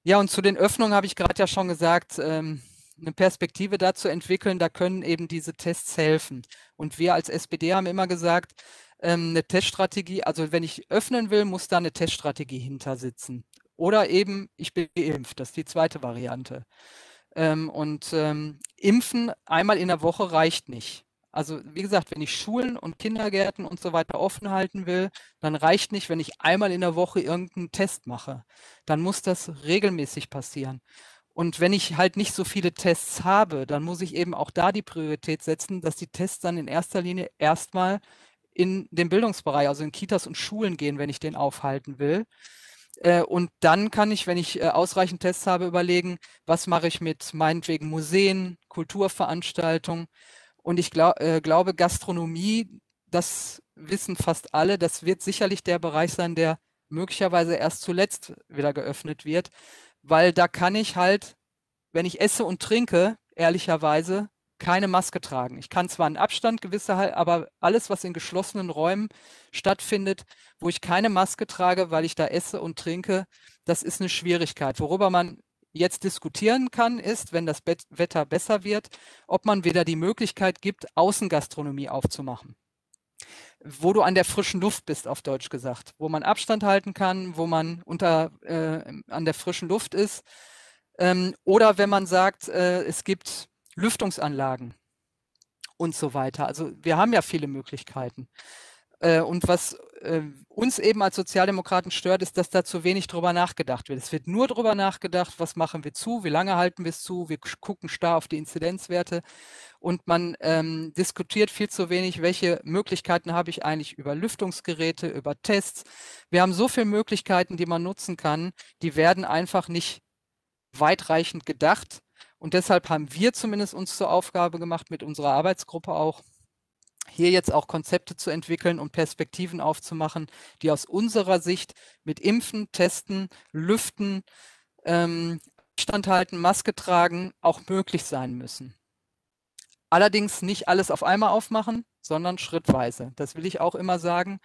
Ja, und zu den Öffnungen habe ich gerade ja schon gesagt, ähm, eine Perspektive dazu entwickeln, da können eben diese Tests helfen. Und wir als SPD haben immer gesagt, ähm, eine Teststrategie, also wenn ich öffnen will, muss da eine Teststrategie hinter sitzen. Oder eben, ich bin geimpft. Das ist die zweite Variante. Ähm, und ähm, Impfen einmal in der Woche reicht nicht. Also wie gesagt, wenn ich Schulen und Kindergärten und so weiter offen halten will, dann reicht nicht, wenn ich einmal in der Woche irgendeinen Test mache. Dann muss das regelmäßig passieren. Und wenn ich halt nicht so viele Tests habe, dann muss ich eben auch da die Priorität setzen, dass die Tests dann in erster Linie erstmal in den Bildungsbereich, also in Kitas und Schulen gehen, wenn ich den aufhalten will. Äh, und dann kann ich, wenn ich äh, ausreichend Tests habe, überlegen, was mache ich mit meinetwegen Museen, Kulturveranstaltungen. Und ich glaub, äh, glaube, Gastronomie, das wissen fast alle, das wird sicherlich der Bereich sein, der möglicherweise erst zuletzt wieder geöffnet wird, weil da kann ich halt, wenn ich esse und trinke, ehrlicherweise keine Maske tragen. Ich kann zwar einen Abstand gewisser, aber alles, was in geschlossenen Räumen stattfindet, wo ich keine Maske trage, weil ich da esse und trinke, das ist eine Schwierigkeit. Worüber man jetzt diskutieren kann, ist, wenn das Wetter besser wird, ob man wieder die Möglichkeit gibt, Außengastronomie aufzumachen. wo du an der frischen Luft bist, auf Deutsch gesagt, wo man Abstand halten kann, wo man unter, äh, an der frischen Luft ist. Ähm, oder wenn man sagt, äh, es gibt Lüftungsanlagen und so weiter. Also wir haben ja viele Möglichkeiten. Äh, und was äh, uns eben als Sozialdemokraten stört, ist, dass da zu wenig drüber nachgedacht wird. Es wird nur drüber nachgedacht, was machen wir zu, wie lange halten wir es zu, wir gucken starr auf die Inzidenzwerte und man ähm, diskutiert viel zu wenig, welche Möglichkeiten habe ich eigentlich über Lüftungsgeräte, über Tests. Wir haben so viele Möglichkeiten, die man nutzen kann, die werden einfach nicht weitreichend gedacht. Und deshalb haben wir zumindest uns zur Aufgabe gemacht, mit unserer Arbeitsgruppe auch, hier jetzt auch Konzepte zu entwickeln und Perspektiven aufzumachen, die aus unserer Sicht mit Impfen, Testen, Lüften, ähm, Standhalten, Maske tragen auch möglich sein müssen. Allerdings nicht alles auf einmal aufmachen, sondern schrittweise. Das will ich auch immer sagen,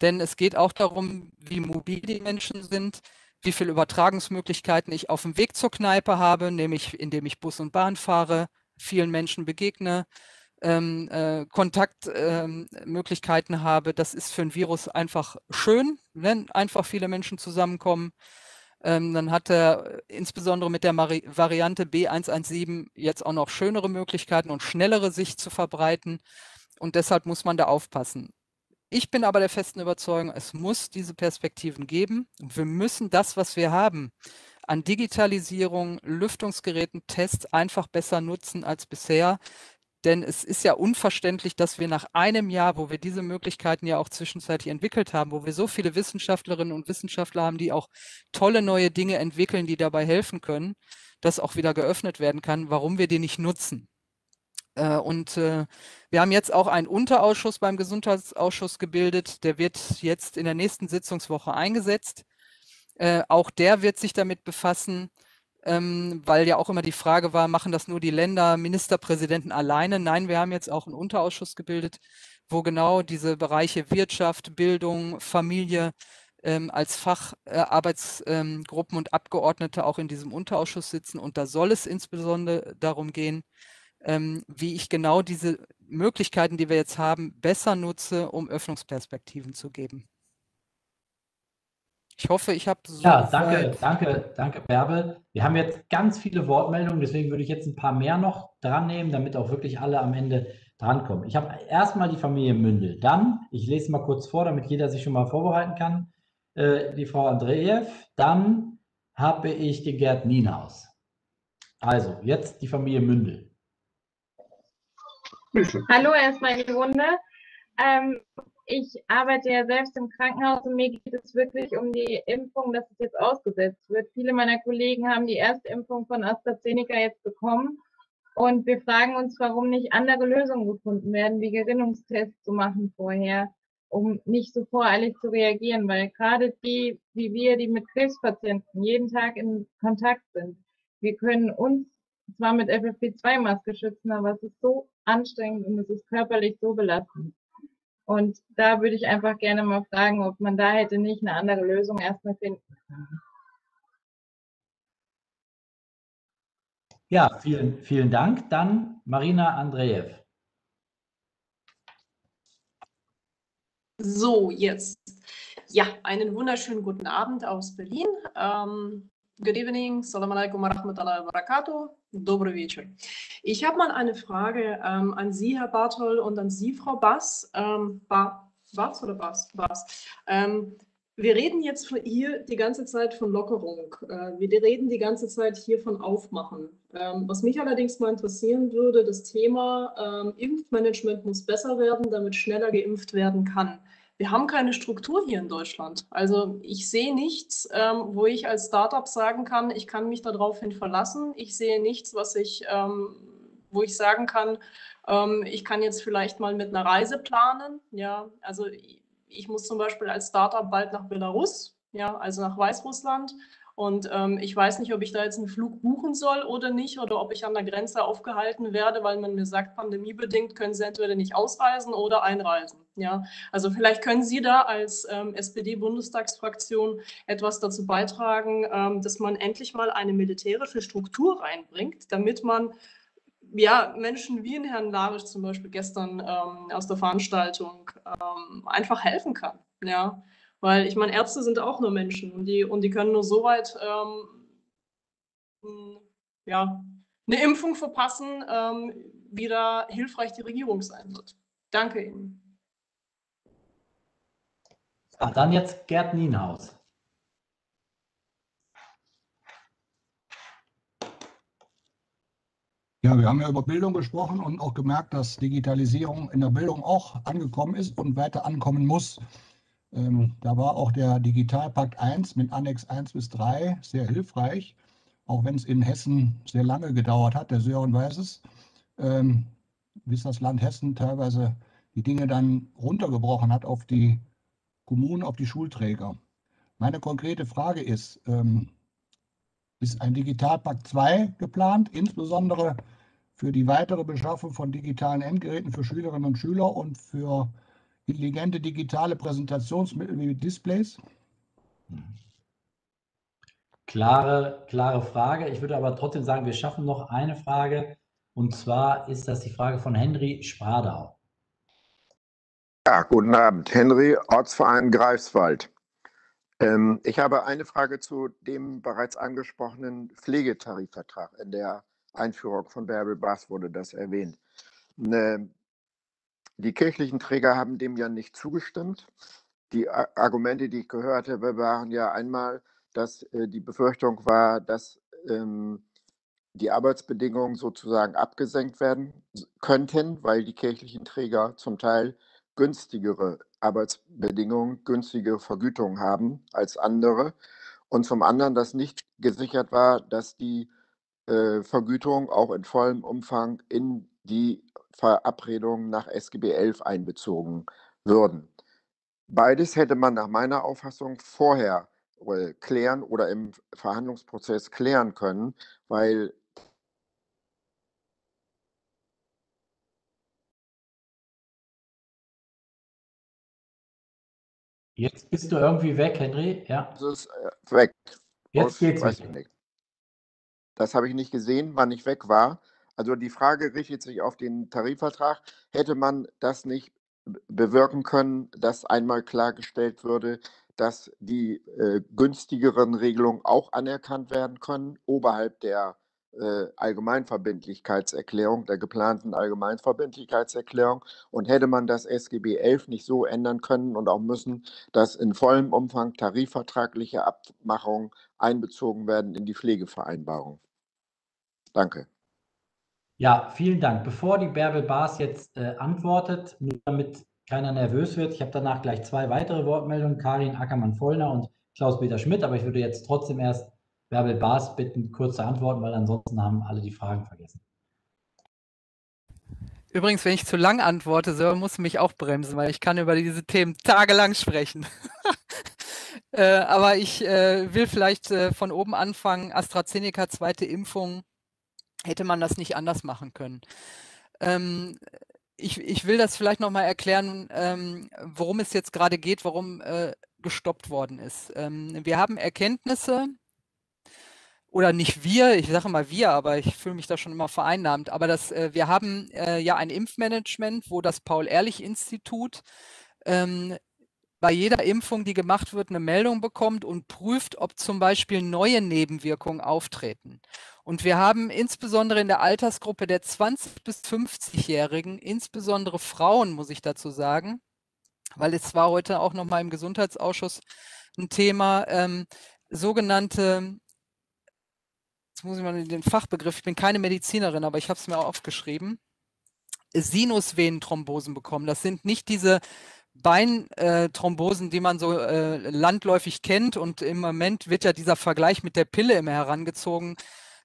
denn es geht auch darum, wie mobil die Menschen sind, wie viele Übertragungsmöglichkeiten ich auf dem Weg zur Kneipe habe, nämlich indem ich Bus und Bahn fahre, vielen Menschen begegne, ähm, äh, Kontaktmöglichkeiten ähm, habe. Das ist für ein Virus einfach schön, wenn einfach viele Menschen zusammenkommen. Ähm, dann hat er insbesondere mit der Mari Variante B117 jetzt auch noch schönere Möglichkeiten und schnellere sich zu verbreiten. Und deshalb muss man da aufpassen. Ich bin aber der festen Überzeugung, es muss diese Perspektiven geben. Wir müssen das, was wir haben, an Digitalisierung, Lüftungsgeräten, Tests einfach besser nutzen als bisher. Denn es ist ja unverständlich, dass wir nach einem Jahr, wo wir diese Möglichkeiten ja auch zwischenzeitlich entwickelt haben, wo wir so viele Wissenschaftlerinnen und Wissenschaftler haben, die auch tolle neue Dinge entwickeln, die dabei helfen können, dass auch wieder geöffnet werden kann, warum wir die nicht nutzen. Äh, und äh, wir haben jetzt auch einen Unterausschuss beim Gesundheitsausschuss gebildet. Der wird jetzt in der nächsten Sitzungswoche eingesetzt. Äh, auch der wird sich damit befassen, ähm, weil ja auch immer die Frage war, machen das nur die Länder, Ministerpräsidenten alleine? Nein, wir haben jetzt auch einen Unterausschuss gebildet, wo genau diese Bereiche Wirtschaft, Bildung, Familie ähm, als Facharbeitsgruppen äh, und Abgeordnete auch in diesem Unterausschuss sitzen. Und da soll es insbesondere darum gehen, ähm, wie ich genau diese Möglichkeiten, die wir jetzt haben, besser nutze, um Öffnungsperspektiven zu geben. Ich hoffe, ich habe so. Ja, danke, danke, danke, Bärbel. Wir haben jetzt ganz viele Wortmeldungen, deswegen würde ich jetzt ein paar mehr noch dran nehmen, damit auch wirklich alle am Ende drankommen. Ich habe erstmal die Familie Mündel. Dann, ich lese mal kurz vor, damit jeder sich schon mal vorbereiten kann, äh, die Frau Andreev. Dann habe ich den Gerd Nienhaus. Also, jetzt die Familie Mündel. Hallo erstmal die Runde. Ähm, ich arbeite ja selbst im Krankenhaus und mir geht es wirklich um die Impfung, dass es jetzt ausgesetzt wird. Viele meiner Kollegen haben die erste Impfung von AstraZeneca jetzt bekommen und wir fragen uns, warum nicht andere Lösungen gefunden werden, wie Gerinnungstests zu machen vorher, um nicht so voreilig zu reagieren, weil gerade die, wie wir, die mit Krebspatienten jeden Tag in Kontakt sind, wir können uns zwar mit FFP2-Maske schützen, aber es ist so anstrengend und es ist körperlich so belastend. Und da würde ich einfach gerne mal fragen, ob man da hätte nicht eine andere Lösung erstmal finden können. Ja, vielen, vielen Dank. Dann Marina Andreev. So, jetzt. Ja, einen wunderschönen guten Abend aus Berlin. Ähm, Good evening, Salam alaikum wa rahmatullahi wa barakatuh. Добрый вечер. Ich habe mal eine Frage ähm, an Sie, Herr Bartol, und an Sie, Frau Bass. Ähm, ba Bass oder Bass? Bass. Ähm, wir reden jetzt hier die ganze Zeit von Lockerung. Äh, wir reden die ganze Zeit hier von Aufmachen. Ähm, was mich allerdings mal interessieren würde, das Thema ähm, Impfmanagement muss besser werden, damit schneller geimpft werden kann wir haben keine Struktur hier in Deutschland. Also ich sehe nichts, ähm, wo ich als Startup sagen kann, ich kann mich daraufhin verlassen. Ich sehe nichts, was ich, ähm, wo ich sagen kann, ähm, ich kann jetzt vielleicht mal mit einer Reise planen. Ja, also ich muss zum Beispiel als Startup bald nach Belarus, ja, also nach Weißrussland. Und ähm, ich weiß nicht, ob ich da jetzt einen Flug buchen soll oder nicht, oder ob ich an der Grenze aufgehalten werde, weil man mir sagt, pandemiebedingt können Sie entweder nicht ausreisen oder einreisen. Ja, also vielleicht können Sie da als ähm, SPD-Bundestagsfraktion etwas dazu beitragen, ähm, dass man endlich mal eine militärische Struktur reinbringt, damit man ja, Menschen wie in Herrn Larisch zum Beispiel gestern ähm, aus der Veranstaltung ähm, einfach helfen kann. Ja, weil ich meine, Ärzte sind auch nur Menschen und die, und die können nur so weit ähm, ja, eine Impfung verpassen, ähm, wie da hilfreich die Regierung sein wird. Danke Ihnen. Ah, dann jetzt Gerd Nienhaus. Ja, wir haben ja über Bildung gesprochen und auch gemerkt, dass Digitalisierung in der Bildung auch angekommen ist und weiter ankommen muss. Ähm, da war auch der Digitalpakt 1 mit Annex 1 bis 3 sehr hilfreich, auch wenn es in Hessen sehr lange gedauert hat. Der Sören weiß es, ähm, bis das Land Hessen teilweise die Dinge dann runtergebrochen hat auf die Kommunen, auf die Schulträger. Meine konkrete Frage ist, ähm, ist ein Digitalpakt 2 geplant, insbesondere für die weitere Beschaffung von digitalen Endgeräten für Schülerinnen und Schüler und für intelligente digitale Präsentationsmittel wie Displays? Klare, klare Frage. Ich würde aber trotzdem sagen, wir schaffen noch eine Frage. Und zwar ist das die Frage von Henry Spradau. Ja, guten Abend. Henry, Ortsverein Greifswald. Ähm, ich habe eine Frage zu dem bereits angesprochenen Pflegetarifvertrag. In der Einführung von Bärbel Bass wurde das erwähnt. Ne, die kirchlichen Träger haben dem ja nicht zugestimmt. Die Argumente, die ich gehört habe, waren ja einmal, dass äh, die Befürchtung war, dass ähm, die Arbeitsbedingungen sozusagen abgesenkt werden könnten, weil die kirchlichen Träger zum Teil günstigere Arbeitsbedingungen, günstige Vergütung haben als andere. Und zum anderen, dass nicht gesichert war, dass die äh, Vergütung auch in vollem Umfang in die Verabredungen nach SGB 11 einbezogen würden. Beides hätte man nach meiner Auffassung vorher äh, klären oder im Verhandlungsprozess klären können, weil Jetzt bist du irgendwie weg, Henry. Ja. Das ist äh, weg. Jetzt Aus, geht's weiß nicht. Das habe ich nicht gesehen, wann ich weg war. Also die Frage richtet sich auf den Tarifvertrag. Hätte man das nicht bewirken können, dass einmal klargestellt würde, dass die äh, günstigeren Regelungen auch anerkannt werden können, oberhalb der äh, Allgemeinverbindlichkeitserklärung, der geplanten Allgemeinverbindlichkeitserklärung. Und hätte man das SGB 11 nicht so ändern können und auch müssen, dass in vollem Umfang tarifvertragliche Abmachungen einbezogen werden in die Pflegevereinbarung. Danke. Ja, vielen Dank. Bevor die Bärbel Baas jetzt äh, antwortet, nur damit keiner nervös wird, ich habe danach gleich zwei weitere Wortmeldungen, Karin Ackermann-Vollner und Klaus-Peter Schmidt, aber ich würde jetzt trotzdem erst Bärbel Baas bitten, kurze Antworten, weil ansonsten haben alle die Fragen vergessen. Übrigens, wenn ich zu lang antworte, so muss mich auch bremsen, weil ich kann über diese Themen tagelang sprechen. äh, aber ich äh, will vielleicht äh, von oben anfangen. AstraZeneca, zweite Impfung, hätte man das nicht anders machen können. Ähm, ich, ich, will das vielleicht nochmal erklären, ähm, worum es jetzt gerade geht, warum äh, gestoppt worden ist. Ähm, wir haben Erkenntnisse oder nicht wir, ich sage mal wir, aber ich fühle mich da schon immer vereinnahmt, aber das, äh, wir haben äh, ja ein Impfmanagement, wo das Paul-Ehrlich-Institut ähm, bei jeder Impfung, die gemacht wird, eine Meldung bekommt und prüft, ob zum Beispiel neue Nebenwirkungen auftreten. Und wir haben insbesondere in der Altersgruppe der 20- bis 50-Jährigen, insbesondere Frauen, muss ich dazu sagen, weil es war heute auch noch mal im Gesundheitsausschuss ein Thema, ähm, sogenannte jetzt muss ich mal den Fachbegriff, ich bin keine Medizinerin, aber ich habe es mir auch aufgeschrieben, Sinusvenenthrombosen bekommen. Das sind nicht diese Beinthrombosen, die man so äh, landläufig kennt. Und im Moment wird ja dieser Vergleich mit der Pille immer herangezogen.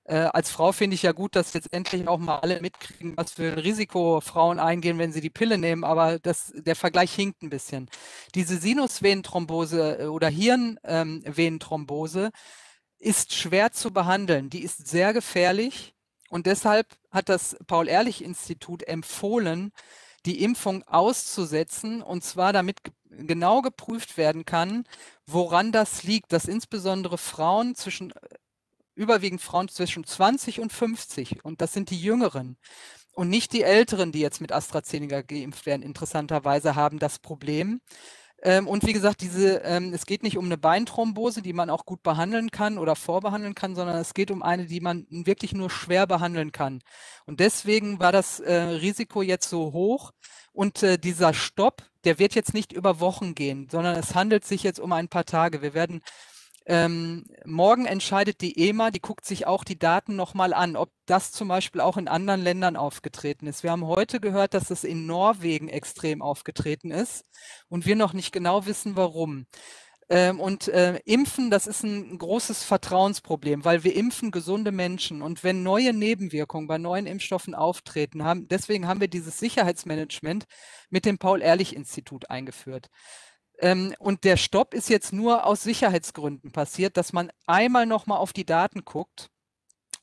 Äh, als Frau finde ich ja gut, dass jetzt endlich auch mal alle mitkriegen, was für ein Risiko Frauen eingehen, wenn sie die Pille nehmen. Aber das, der Vergleich hinkt ein bisschen. Diese Sinusvenenthrombose äh, oder Hirnvenenthrombose ähm, ist schwer zu behandeln. Die ist sehr gefährlich. Und deshalb hat das Paul-Ehrlich-Institut empfohlen, die Impfung auszusetzen, und zwar damit genau geprüft werden kann, woran das liegt, dass insbesondere Frauen zwischen überwiegend Frauen zwischen 20 und 50 und das sind die Jüngeren. Und nicht die Älteren, die jetzt mit AstraZeneca geimpft werden, interessanterweise haben das Problem. Ähm, und wie gesagt, diese, ähm, es geht nicht um eine Beinthrombose, die man auch gut behandeln kann oder vorbehandeln kann, sondern es geht um eine, die man wirklich nur schwer behandeln kann. Und deswegen war das äh, Risiko jetzt so hoch. Und äh, dieser Stopp, der wird jetzt nicht über Wochen gehen, sondern es handelt sich jetzt um ein paar Tage. Wir werden ähm, morgen entscheidet die EMA, die guckt sich auch die Daten nochmal an, ob das zum Beispiel auch in anderen Ländern aufgetreten ist. Wir haben heute gehört, dass es in Norwegen extrem aufgetreten ist und wir noch nicht genau wissen, warum. Ähm, und äh, Impfen, das ist ein großes Vertrauensproblem, weil wir impfen gesunde Menschen. Und wenn neue Nebenwirkungen bei neuen Impfstoffen auftreten, haben, deswegen haben wir dieses Sicherheitsmanagement mit dem Paul-Ehrlich-Institut eingeführt. Ähm, und der Stopp ist jetzt nur aus Sicherheitsgründen passiert, dass man einmal nochmal auf die Daten guckt.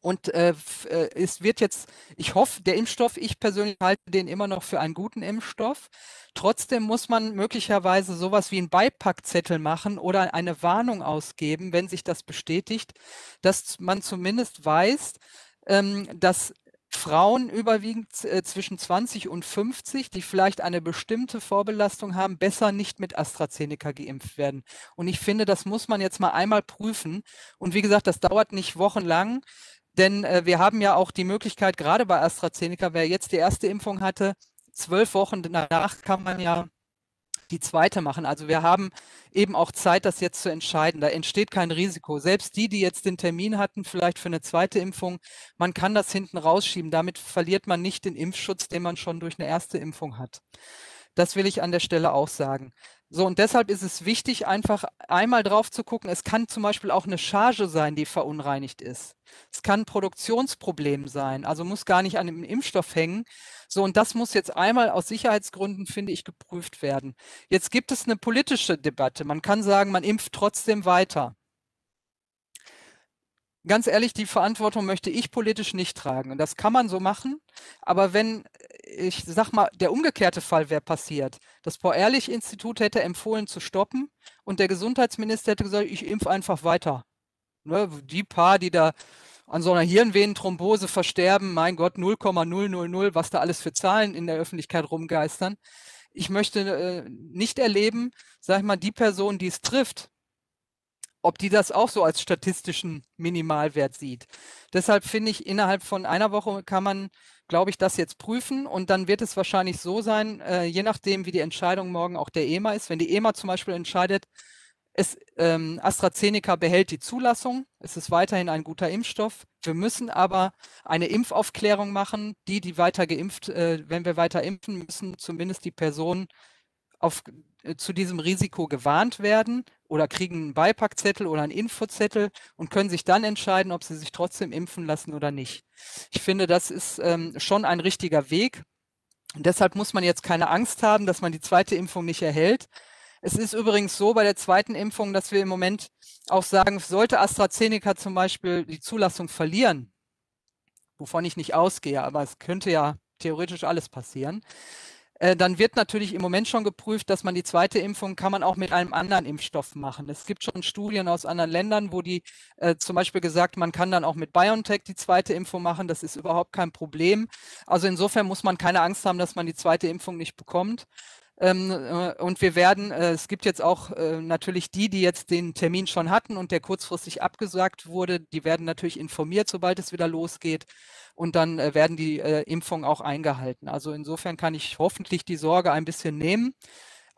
Und äh, äh, es wird jetzt, ich hoffe, der Impfstoff, ich persönlich halte den immer noch für einen guten Impfstoff. Trotzdem muss man möglicherweise sowas wie einen Beipackzettel machen oder eine Warnung ausgeben, wenn sich das bestätigt, dass man zumindest weiß, ähm, dass Frauen überwiegend äh, zwischen 20 und 50, die vielleicht eine bestimmte Vorbelastung haben, besser nicht mit AstraZeneca geimpft werden. Und ich finde, das muss man jetzt mal einmal prüfen. Und wie gesagt, das dauert nicht wochenlang, denn äh, wir haben ja auch die Möglichkeit, gerade bei AstraZeneca, wer jetzt die erste Impfung hatte, zwölf Wochen danach kann man ja die zweite machen. Also wir haben eben auch Zeit, das jetzt zu entscheiden. Da entsteht kein Risiko. Selbst die, die jetzt den Termin hatten, vielleicht für eine zweite Impfung, man kann das hinten rausschieben. Damit verliert man nicht den Impfschutz, den man schon durch eine erste Impfung hat. Das will ich an der Stelle auch sagen. So, und deshalb ist es wichtig, einfach einmal drauf zu gucken. Es kann zum Beispiel auch eine Charge sein, die verunreinigt ist. Es kann ein Produktionsproblem sein, also muss gar nicht an dem Impfstoff hängen. So, und das muss jetzt einmal aus Sicherheitsgründen, finde ich, geprüft werden. Jetzt gibt es eine politische Debatte. Man kann sagen, man impft trotzdem weiter ganz ehrlich, die Verantwortung möchte ich politisch nicht tragen. Und das kann man so machen. Aber wenn, ich sag mal, der umgekehrte Fall wäre passiert, das Paul-Ehrlich-Institut hätte empfohlen zu stoppen und der Gesundheitsminister hätte gesagt, ich impfe einfach weiter. Ne, die paar, die da an so einer Hirnvenenthrombose versterben, mein Gott, 0,000, was da alles für Zahlen in der Öffentlichkeit rumgeistern. Ich möchte äh, nicht erleben, sag ich mal, die Person, die es trifft, ob die das auch so als statistischen Minimalwert sieht. Deshalb finde ich, innerhalb von einer Woche kann man, glaube ich, das jetzt prüfen und dann wird es wahrscheinlich so sein, äh, je nachdem, wie die Entscheidung morgen auch der EMA ist. Wenn die EMA zum Beispiel entscheidet, es, ähm, AstraZeneca behält die Zulassung, es ist weiterhin ein guter Impfstoff. Wir müssen aber eine Impfaufklärung machen, die, die weiter geimpft, äh, wenn wir weiter impfen müssen, zumindest die Personen äh, zu diesem Risiko gewarnt werden oder kriegen einen Beipackzettel oder einen Infozettel und können sich dann entscheiden, ob sie sich trotzdem impfen lassen oder nicht. Ich finde, das ist ähm, schon ein richtiger Weg. Und deshalb muss man jetzt keine Angst haben, dass man die zweite Impfung nicht erhält. Es ist übrigens so bei der zweiten Impfung, dass wir im Moment auch sagen, sollte AstraZeneca zum Beispiel die Zulassung verlieren, wovon ich nicht ausgehe, aber es könnte ja theoretisch alles passieren, äh, dann wird natürlich im Moment schon geprüft, dass man die zweite Impfung kann man auch mit einem anderen Impfstoff machen. Es gibt schon Studien aus anderen Ländern, wo die äh, zum Beispiel gesagt, man kann dann auch mit BioNTech die zweite Impfung machen. Das ist überhaupt kein Problem. Also insofern muss man keine Angst haben, dass man die zweite Impfung nicht bekommt. Ähm, äh, und wir werden, äh, es gibt jetzt auch äh, natürlich die, die jetzt den Termin schon hatten und der kurzfristig abgesagt wurde, die werden natürlich informiert, sobald es wieder losgeht. Und dann werden die Impfungen auch eingehalten. Also insofern kann ich hoffentlich die Sorge ein bisschen nehmen.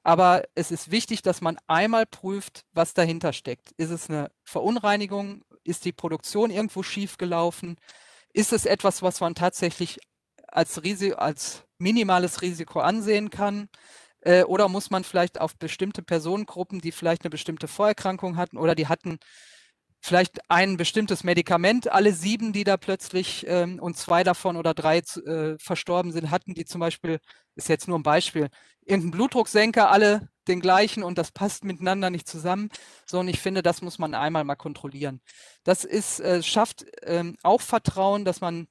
Aber es ist wichtig, dass man einmal prüft, was dahinter steckt. Ist es eine Verunreinigung? Ist die Produktion irgendwo schiefgelaufen? Ist es etwas, was man tatsächlich als, Risiko, als minimales Risiko ansehen kann? Äh, oder muss man vielleicht auf bestimmte Personengruppen, die vielleicht eine bestimmte Vorerkrankung hatten oder die hatten vielleicht ein bestimmtes Medikament, alle sieben, die da plötzlich ähm, und zwei davon oder drei äh, verstorben sind, hatten die zum Beispiel, ist jetzt nur ein Beispiel, irgendeinen Blutdrucksenker, alle den gleichen und das passt miteinander nicht zusammen. So, und ich finde, das muss man einmal mal kontrollieren. Das ist, äh, schafft ähm, auch Vertrauen, dass man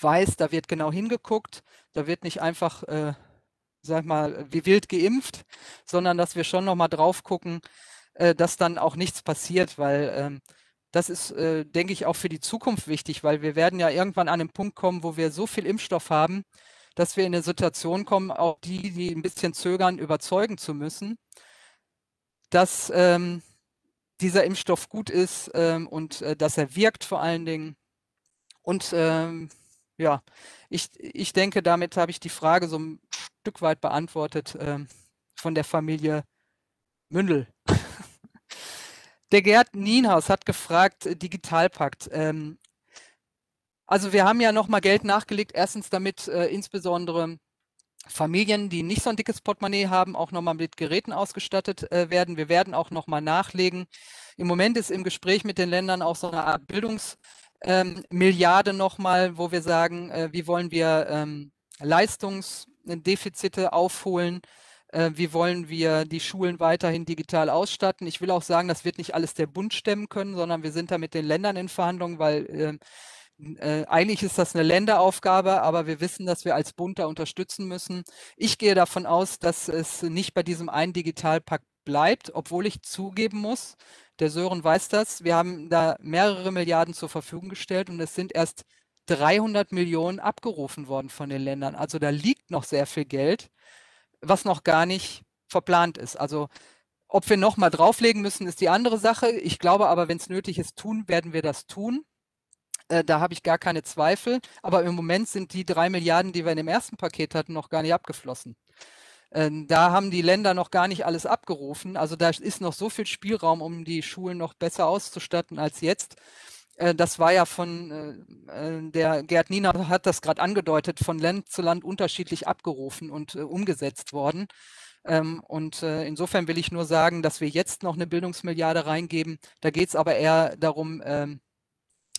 weiß, da wird genau hingeguckt, da wird nicht einfach äh, sag mal, wie wild geimpft, sondern dass wir schon nochmal drauf gucken, äh, dass dann auch nichts passiert, weil ähm, das ist, äh, denke ich, auch für die Zukunft wichtig, weil wir werden ja irgendwann an den Punkt kommen, wo wir so viel Impfstoff haben, dass wir in eine Situation kommen, auch die, die ein bisschen zögern, überzeugen zu müssen, dass ähm, dieser Impfstoff gut ist ähm, und äh, dass er wirkt vor allen Dingen. Und ähm, ja, ich, ich denke, damit habe ich die Frage so Stück weit beantwortet ähm, von der Familie Mündel. Der Gerd Nienhaus hat gefragt, äh, Digitalpakt. Ähm, also wir haben ja nochmal Geld nachgelegt, erstens damit äh, insbesondere Familien, die nicht so ein dickes Portemonnaie haben, auch nochmal mit Geräten ausgestattet äh, werden. Wir werden auch nochmal nachlegen. Im Moment ist im Gespräch mit den Ländern auch so eine Art Bildungsmilliarde ähm, nochmal, wo wir sagen, äh, wie wollen wir ähm, Leistungsdefizite aufholen äh, wie wollen wir die Schulen weiterhin digital ausstatten. Ich will auch sagen, das wird nicht alles der Bund stemmen können, sondern wir sind da mit den Ländern in Verhandlungen, weil ähm, äh, eigentlich ist das eine Länderaufgabe, aber wir wissen, dass wir als Bund da unterstützen müssen. Ich gehe davon aus, dass es nicht bei diesem einen Digitalpakt bleibt, obwohl ich zugeben muss, der Sören weiß das, wir haben da mehrere Milliarden zur Verfügung gestellt und es sind erst 300 Millionen abgerufen worden von den Ländern. Also da liegt noch sehr viel Geld was noch gar nicht verplant ist. Also ob wir nochmal drauflegen müssen, ist die andere Sache. Ich glaube aber, wenn es nötig ist, tun, werden wir das tun. Äh, da habe ich gar keine Zweifel. Aber im Moment sind die drei Milliarden, die wir in dem ersten Paket hatten, noch gar nicht abgeflossen. Äh, da haben die Länder noch gar nicht alles abgerufen. Also da ist noch so viel Spielraum, um die Schulen noch besser auszustatten als jetzt. Äh, das war ja von, äh, äh, der Gerd Niener hat das gerade angedeutet, von Land zu Land unterschiedlich abgerufen und umgesetzt worden. Ähm, und insofern will ich nur sagen, dass wir jetzt noch eine Bildungsmilliarde reingeben. Da geht es aber eher darum, ähm,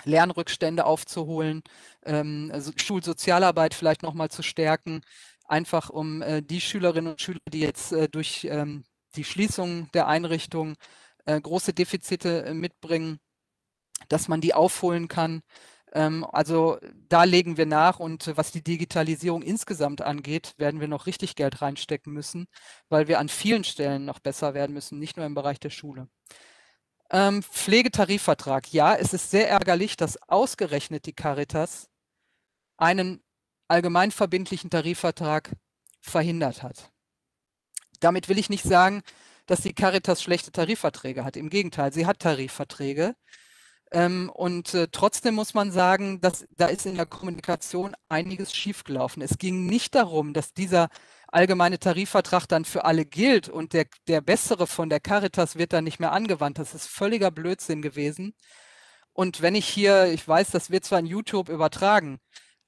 Lernrückstände aufzuholen, ähm, also Schulsozialarbeit vielleicht nochmal zu stärken, einfach um die Schülerinnen und Schüler, die jetzt durch die Schließung der Einrichtung große Defizite mitbringen, dass man die aufholen kann. Ähm, also da legen wir nach und was die Digitalisierung insgesamt angeht, werden wir noch richtig Geld reinstecken müssen, weil wir an vielen Stellen noch besser werden müssen, nicht nur im Bereich der Schule. Ähm, Pflegetarifvertrag. Ja, es ist sehr ärgerlich, dass ausgerechnet die Caritas einen allgemeinverbindlichen Tarifvertrag verhindert hat. Damit will ich nicht sagen, dass die Caritas schlechte Tarifverträge hat. Im Gegenteil, sie hat Tarifverträge. Ähm, und äh, trotzdem muss man sagen, dass da ist in der Kommunikation einiges schiefgelaufen. Es ging nicht darum, dass dieser allgemeine Tarifvertrag dann für alle gilt und der, der bessere von der Caritas wird dann nicht mehr angewandt. Das ist völliger Blödsinn gewesen. Und wenn ich hier, ich weiß, das wird zwar in YouTube übertragen,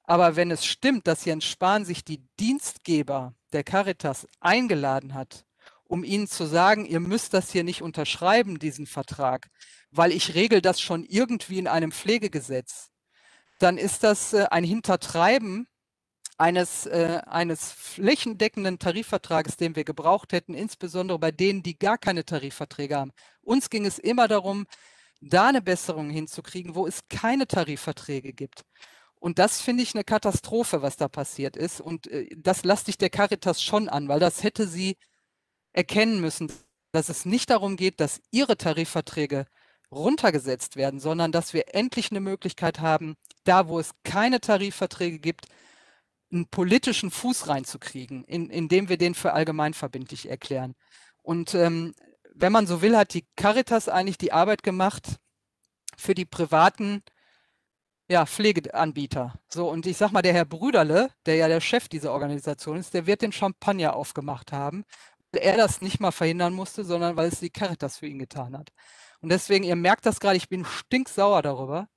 aber wenn es stimmt, dass Jens Spahn sich die Dienstgeber der Caritas eingeladen hat, um ihnen zu sagen, ihr müsst das hier nicht unterschreiben, diesen Vertrag, weil ich regel das schon irgendwie in einem Pflegegesetz, dann ist das äh, ein Hintertreiben eines, äh, eines flächendeckenden Tarifvertrages, den wir gebraucht hätten, insbesondere bei denen, die gar keine Tarifverträge haben. Uns ging es immer darum, da eine Besserung hinzukriegen, wo es keine Tarifverträge gibt. Und das finde ich eine Katastrophe, was da passiert ist. Und äh, das lasse ich der Caritas schon an, weil das hätte sie erkennen müssen, dass es nicht darum geht, dass ihre Tarifverträge runtergesetzt werden, sondern dass wir endlich eine Möglichkeit haben, da wo es keine Tarifverträge gibt, einen politischen Fuß reinzukriegen, in, indem wir den für allgemeinverbindlich erklären. Und ähm, wenn man so will, hat die Caritas eigentlich die Arbeit gemacht für die privaten ja, Pflegeanbieter. So, und ich sag mal, der Herr Brüderle, der ja der Chef dieser Organisation ist, der wird den Champagner aufgemacht haben, weil er das nicht mal verhindern musste, sondern weil es die Caritas für ihn getan hat. Und deswegen, ihr merkt das gerade, ich bin stinksauer darüber.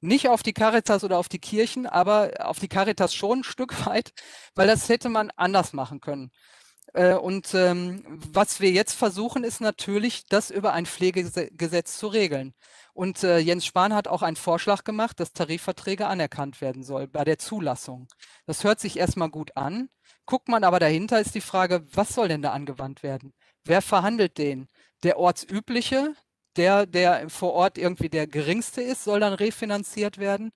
Nicht auf die Caritas oder auf die Kirchen, aber auf die Caritas schon ein Stück weit, weil das hätte man anders machen können. Äh, und ähm, was wir jetzt versuchen, ist natürlich, das über ein Pflegegesetz zu regeln. Und äh, Jens Spahn hat auch einen Vorschlag gemacht, dass Tarifverträge anerkannt werden soll bei der Zulassung. Das hört sich erstmal gut an. Guckt man aber dahinter, ist die Frage, was soll denn da angewandt werden? Wer verhandelt den? Der ortsübliche, der, der vor Ort irgendwie der geringste ist, soll dann refinanziert werden.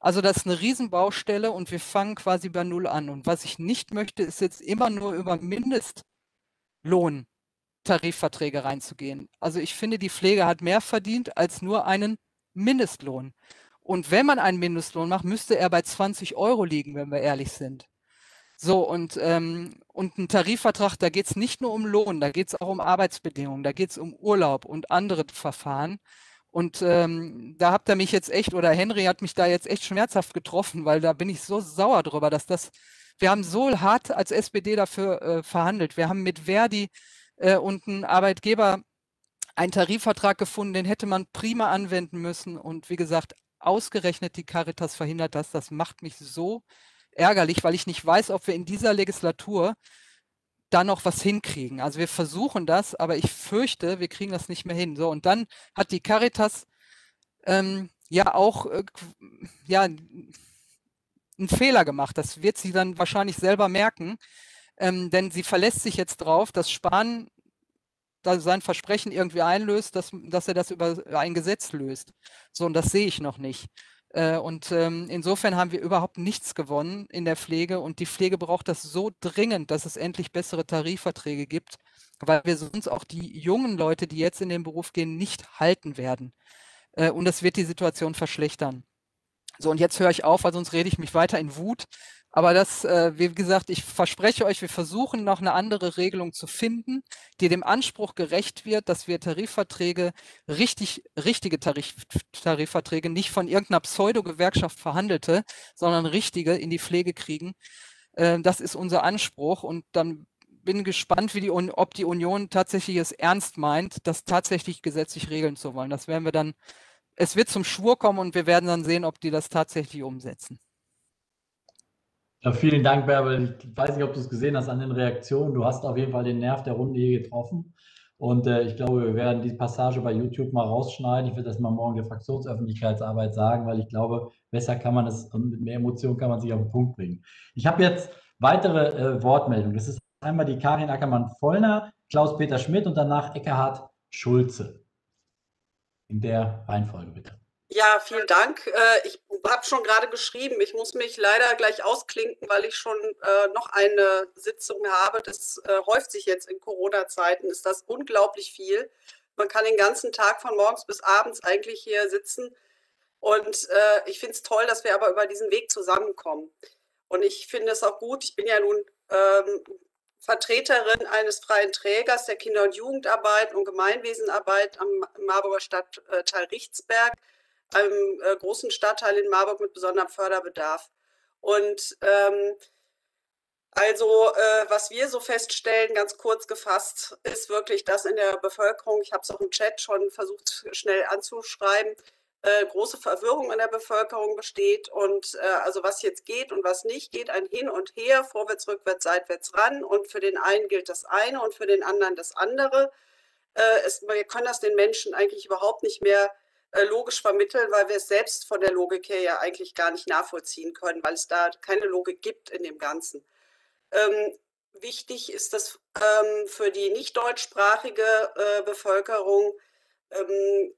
Also das ist eine Riesenbaustelle und wir fangen quasi bei Null an. Und was ich nicht möchte, ist jetzt immer nur über Mindestlohntarifverträge reinzugehen. Also ich finde, die Pflege hat mehr verdient als nur einen Mindestlohn. Und wenn man einen Mindestlohn macht, müsste er bei 20 Euro liegen, wenn wir ehrlich sind. So, und, ähm, und ein Tarifvertrag, da geht es nicht nur um Lohn, da geht es auch um Arbeitsbedingungen, da geht es um Urlaub und andere Verfahren. Und ähm, da habt ihr mich jetzt echt, oder Henry hat mich da jetzt echt schmerzhaft getroffen, weil da bin ich so sauer drüber, dass das, wir haben so hart als SPD dafür äh, verhandelt. Wir haben mit Verdi äh, und einem Arbeitgeber einen Tarifvertrag gefunden, den hätte man prima anwenden müssen. Und wie gesagt, ausgerechnet die Caritas verhindert das. Das macht mich so ärgerlich, weil ich nicht weiß, ob wir in dieser Legislatur da noch was hinkriegen. Also wir versuchen das, aber ich fürchte, wir kriegen das nicht mehr hin. So, und dann hat die Caritas ähm, ja auch äh, ja, einen Fehler gemacht. Das wird sie dann wahrscheinlich selber merken, ähm, denn sie verlässt sich jetzt drauf, dass Spahn da sein Versprechen irgendwie einlöst, dass, dass er das über ein Gesetz löst. So, und das sehe ich noch nicht. Äh, und ähm, insofern haben wir überhaupt nichts gewonnen in der Pflege und die Pflege braucht das so dringend, dass es endlich bessere Tarifverträge gibt, weil wir sonst auch die jungen Leute, die jetzt in den Beruf gehen, nicht halten werden. Äh, und das wird die Situation verschlechtern. So, und jetzt höre ich auf, weil sonst rede ich mich weiter in Wut. Aber das, äh, wie gesagt, ich verspreche euch, wir versuchen noch eine andere Regelung zu finden, die dem Anspruch gerecht wird, dass wir Tarifverträge, richtig, richtige Tarif, Tarifverträge, nicht von irgendeiner Pseudo-Gewerkschaft verhandelte, sondern richtige in die Pflege kriegen. Äh, das ist unser Anspruch und dann bin gespannt, wie die, ob die Union tatsächlich es ernst meint, das tatsächlich gesetzlich regeln zu wollen. Das werden wir dann, es wird zum Schwur kommen und wir werden dann sehen, ob die das tatsächlich umsetzen. Ja, vielen Dank, Bärbel. Ich weiß nicht, ob du es gesehen hast an den Reaktionen. Du hast auf jeden Fall den Nerv der Runde hier getroffen. Und äh, ich glaube, wir werden die Passage bei YouTube mal rausschneiden. Ich werde das mal morgen der Fraktionsöffentlichkeitsarbeit sagen, weil ich glaube, besser kann man es und mit mehr Emotion kann man sich auf den Punkt bringen. Ich habe jetzt weitere äh, Wortmeldungen. Das ist einmal die Karin Ackermann-Vollner, Klaus-Peter Schmidt und danach Eckhard Schulze. In der Reihenfolge bitte. Ja, vielen Dank. Äh, ich habe schon gerade geschrieben, ich muss mich leider gleich ausklinken, weil ich schon äh, noch eine Sitzung habe. Das äh, häuft sich jetzt in Corona-Zeiten, ist das unglaublich viel. Man kann den ganzen Tag von morgens bis abends eigentlich hier sitzen. Und ich finde es toll, dass wir aber über diesen Weg zusammenkommen. Und ich finde es auch gut, ich bin ja nun ähm, Vertreterin eines freien Trägers der Kinder- und Jugendarbeit und Gemeinwesenarbeit am Marburger Stadtteil Richtsberg einem äh, großen Stadtteil in Marburg mit besonderem Förderbedarf. Und ähm, also, äh, was wir so feststellen, ganz kurz gefasst, ist wirklich, dass in der Bevölkerung, ich habe es auch im Chat schon versucht schnell anzuschreiben, äh, große Verwirrung in der Bevölkerung besteht und äh, also was jetzt geht und was nicht geht, ein Hin und Her, vorwärts, rückwärts, seitwärts ran und für den einen gilt das eine und für den anderen das andere. Äh, es, wir können das den Menschen eigentlich überhaupt nicht mehr logisch vermitteln, weil wir es selbst von der Logik her ja eigentlich gar nicht nachvollziehen können, weil es da keine Logik gibt in dem Ganzen. Ähm, wichtig ist das ähm, für die nicht deutschsprachige äh, Bevölkerung. Ähm,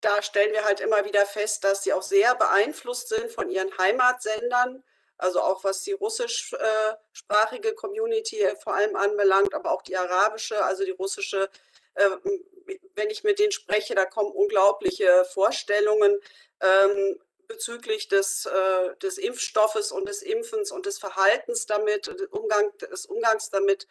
da stellen wir halt immer wieder fest, dass sie auch sehr beeinflusst sind von ihren Heimatsendern, also auch was die russischsprachige Community vor allem anbelangt, aber auch die arabische, also die russische äh, wenn ich mit denen spreche, da kommen unglaubliche Vorstellungen ähm, bezüglich des, äh, des Impfstoffes und des Impfens und des Verhaltens damit, des, Umgang, des Umgangs damit.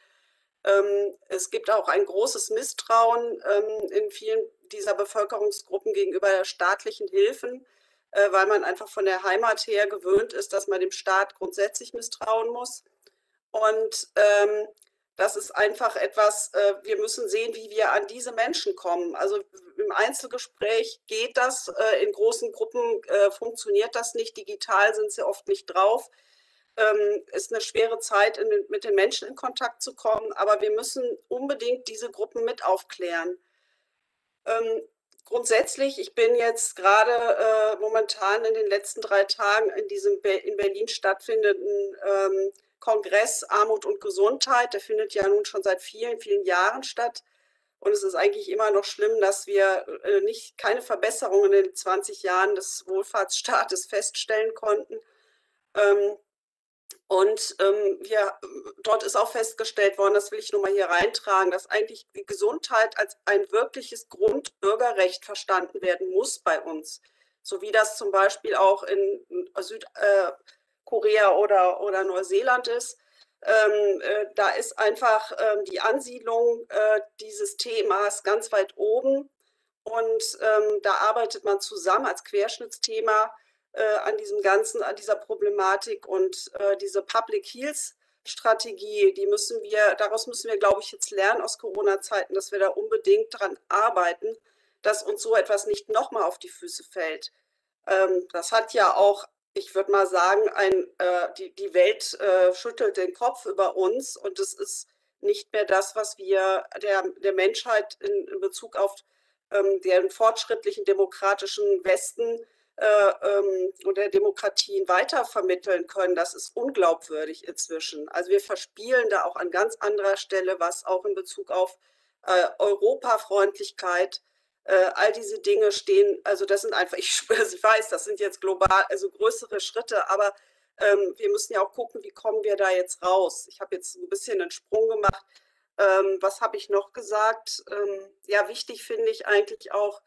Ähm, es gibt auch ein großes Misstrauen ähm, in vielen dieser Bevölkerungsgruppen gegenüber staatlichen Hilfen, äh, weil man einfach von der Heimat her gewöhnt ist, dass man dem Staat grundsätzlich misstrauen muss. Und ähm, das ist einfach etwas, äh, wir müssen sehen, wie wir an diese Menschen kommen. Also im Einzelgespräch geht das, äh, in großen Gruppen äh, funktioniert das nicht, digital sind sie oft nicht drauf. Ähm, ist eine schwere Zeit, in, mit den Menschen in Kontakt zu kommen, aber wir müssen unbedingt diese Gruppen mit aufklären. Ähm, grundsätzlich, ich bin jetzt gerade äh, momentan in den letzten drei Tagen in diesem Be in Berlin stattfindenden ähm, Kongress Armut und Gesundheit. Der findet ja nun schon seit vielen, vielen Jahren statt. Und es ist eigentlich immer noch schlimm, dass wir äh, nicht keine Verbesserungen in den 20 Jahren des Wohlfahrtsstaates feststellen konnten. Ähm, Und ähm, wir, dort ist auch festgestellt worden, das will ich nur mal hier reintragen, dass eigentlich die Gesundheit als ein wirkliches Grundbürgerrecht verstanden werden muss bei uns. So wie das zum Beispiel auch in Südkorea äh, oder, oder Neuseeland ist. Ähm, äh, da ist einfach ähm, die Ansiedlung äh, dieses Themas ganz weit oben. Und ähm, da arbeitet man zusammen als Querschnittsthema äh, an diesem Ganzen, an dieser Problematik und äh, diese Public Health Strategie, die müssen wir, daraus müssen wir, glaube ich, jetzt lernen aus Corona-Zeiten, dass wir da unbedingt dran arbeiten, dass uns so etwas nicht nochmal auf die Füße fällt. Ähm, das hat ja auch, ich würde mal sagen, ein, äh, die, die Welt äh, schüttelt den Kopf über uns und es ist nicht mehr das, was wir der, der Menschheit in, in Bezug auf ähm, den fortschrittlichen demokratischen Westen äh, ähm, oder Demokratien weitervermitteln können, das ist unglaubwürdig inzwischen. Also wir verspielen da auch an ganz anderer Stelle was, auch in Bezug auf äh, Europafreundlichkeit. Äh, all diese Dinge stehen, also das sind einfach, ich, ich weiß, das sind jetzt global, also größere Schritte, aber ähm, wir müssen ja auch gucken, wie kommen wir da jetzt raus. Ich habe jetzt ein bisschen einen Sprung gemacht. Ähm, was habe ich noch gesagt? Ähm, ja, wichtig finde ich eigentlich auch,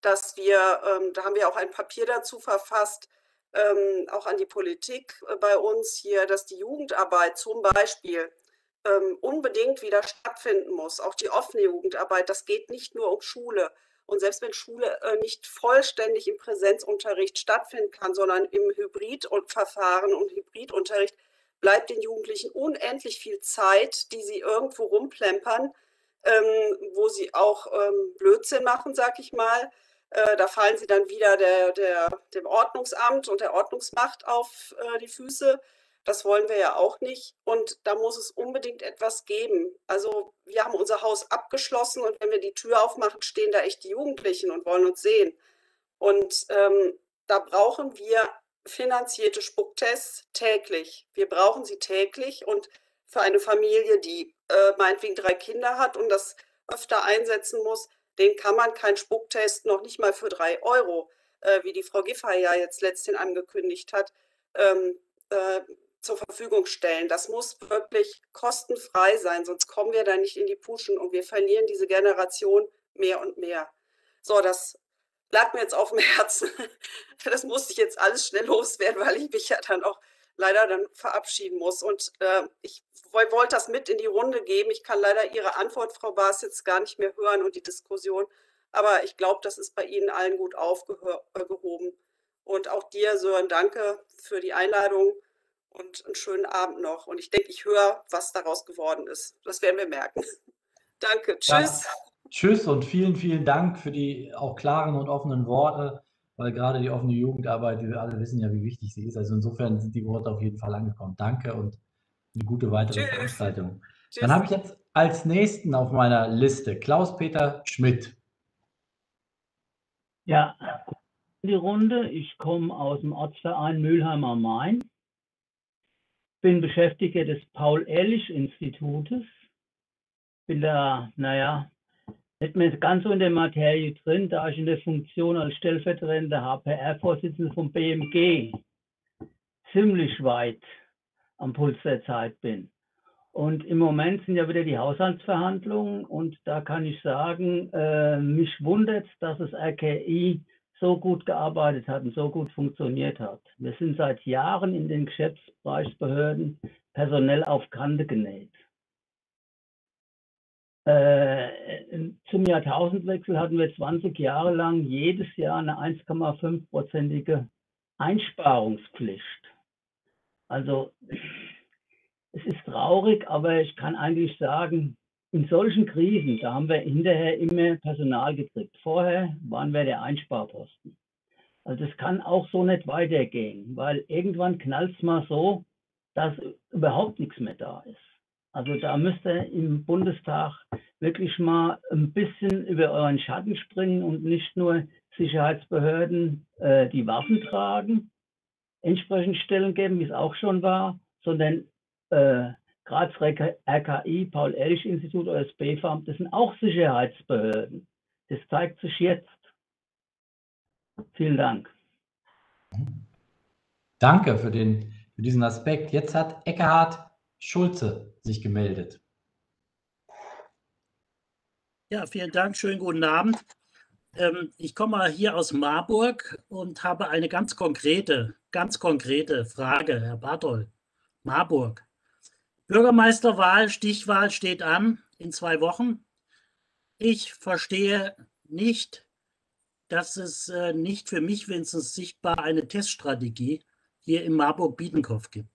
dass wir, ähm, da haben wir auch ein Papier dazu verfasst, ähm, auch an die Politik äh, bei uns hier, dass die Jugendarbeit zum Beispiel ähm, unbedingt wieder stattfinden muss. Auch die offene Jugendarbeit, das geht nicht nur um Schule. Und selbst wenn Schule äh, nicht vollständig im Präsenzunterricht stattfinden kann, sondern im Hybridverfahren und Hybridunterricht, bleibt den Jugendlichen unendlich viel Zeit, die sie irgendwo rumplempern, ähm, wo sie auch ähm, Blödsinn machen, sag ich mal. Äh, da fallen sie dann wieder der, der, dem Ordnungsamt und der Ordnungsmacht auf äh, die Füße. Das wollen wir ja auch nicht. Und da muss es unbedingt etwas geben. Also wir haben unser Haus abgeschlossen und wenn wir die Tür aufmachen, stehen da echt die Jugendlichen und wollen uns sehen. Und ähm, da brauchen wir finanzierte Spucktests täglich. Wir brauchen sie täglich und für eine Familie, die äh, meinetwegen drei Kinder hat und das öfter einsetzen muss, den kann man keinen Spucktest noch nicht mal für drei Euro, äh, wie die Frau Giffey ja jetzt letztens angekündigt hat, ähm, äh, zur Verfügung stellen. Das muss wirklich kostenfrei sein, sonst kommen wir da nicht in die Puschen und wir verlieren diese Generation mehr und mehr. So, das lag mir jetzt auf dem Herzen. Das musste ich jetzt alles schnell loswerden, weil ich mich ja dann auch leider dann verabschieden muss. Und äh, ich wollte das mit in die Runde geben. Ich kann leider Ihre Antwort, Frau Baas, jetzt gar nicht mehr hören und die Diskussion. Aber ich glaube, das ist bei Ihnen allen gut aufgehoben. Und auch dir, Sören, danke für die Einladung und einen schönen Abend noch. Und ich denke, ich höre, was daraus geworden ist. Das werden wir merken. danke. Tschüss. Ja, tschüss und vielen, vielen Dank für die auch klaren und offenen Worte weil gerade die offene Jugendarbeit, wir alle wissen ja, wie wichtig sie ist. Also insofern sind die Worte auf jeden Fall angekommen. Danke und eine gute weitere Tschüss. Veranstaltung. Tschüss. Dann habe ich jetzt als nächsten auf meiner Liste Klaus-Peter Schmidt. Ja, die Runde. Ich komme aus dem Ortsverein Mülheim am Main. Bin Beschäftigter des Paul-Ehrlich-Institutes. Bin da, naja, nicht mehr ganz so in der Materie drin, da ich in der Funktion als stellvertretender HPR-Vorsitzender vom BMG ziemlich weit am Puls der Zeit bin. Und im Moment sind ja wieder die Haushaltsverhandlungen und da kann ich sagen, äh, mich wundert, dass das RKI so gut gearbeitet hat und so gut funktioniert hat. Wir sind seit Jahren in den Geschäftsbereichsbehörden personell auf Kante genäht. Äh, zum Jahrtausendwechsel hatten wir 20 Jahre lang jedes Jahr eine 1,5-prozentige Einsparungspflicht. Also es ist traurig, aber ich kann eigentlich sagen, in solchen Krisen, da haben wir hinterher immer Personal gekriegt. Vorher waren wir der Einsparposten. Also das kann auch so nicht weitergehen, weil irgendwann knallt es mal so, dass überhaupt nichts mehr da ist. Also da müsst ihr im Bundestag wirklich mal ein bisschen über euren Schatten springen und nicht nur Sicherheitsbehörden äh, die Waffen tragen, entsprechend Stellen geben, wie es auch schon war, sondern äh, Graz RKI, Paul-Ehrlich-Institut oder das BFAM, das sind auch Sicherheitsbehörden. Das zeigt sich jetzt. Vielen Dank. Danke für den für diesen Aspekt. Jetzt hat Eckhard Schulze sich gemeldet. Ja, vielen Dank. Schönen guten Abend. Ähm, ich komme hier aus Marburg und habe eine ganz konkrete, ganz konkrete Frage, Herr Bartol. Marburg. Bürgermeisterwahl, Stichwahl steht an in zwei Wochen. Ich verstehe nicht, dass es äh, nicht für mich wenigstens sichtbar eine Teststrategie hier in Marburg-Biedenkopf gibt.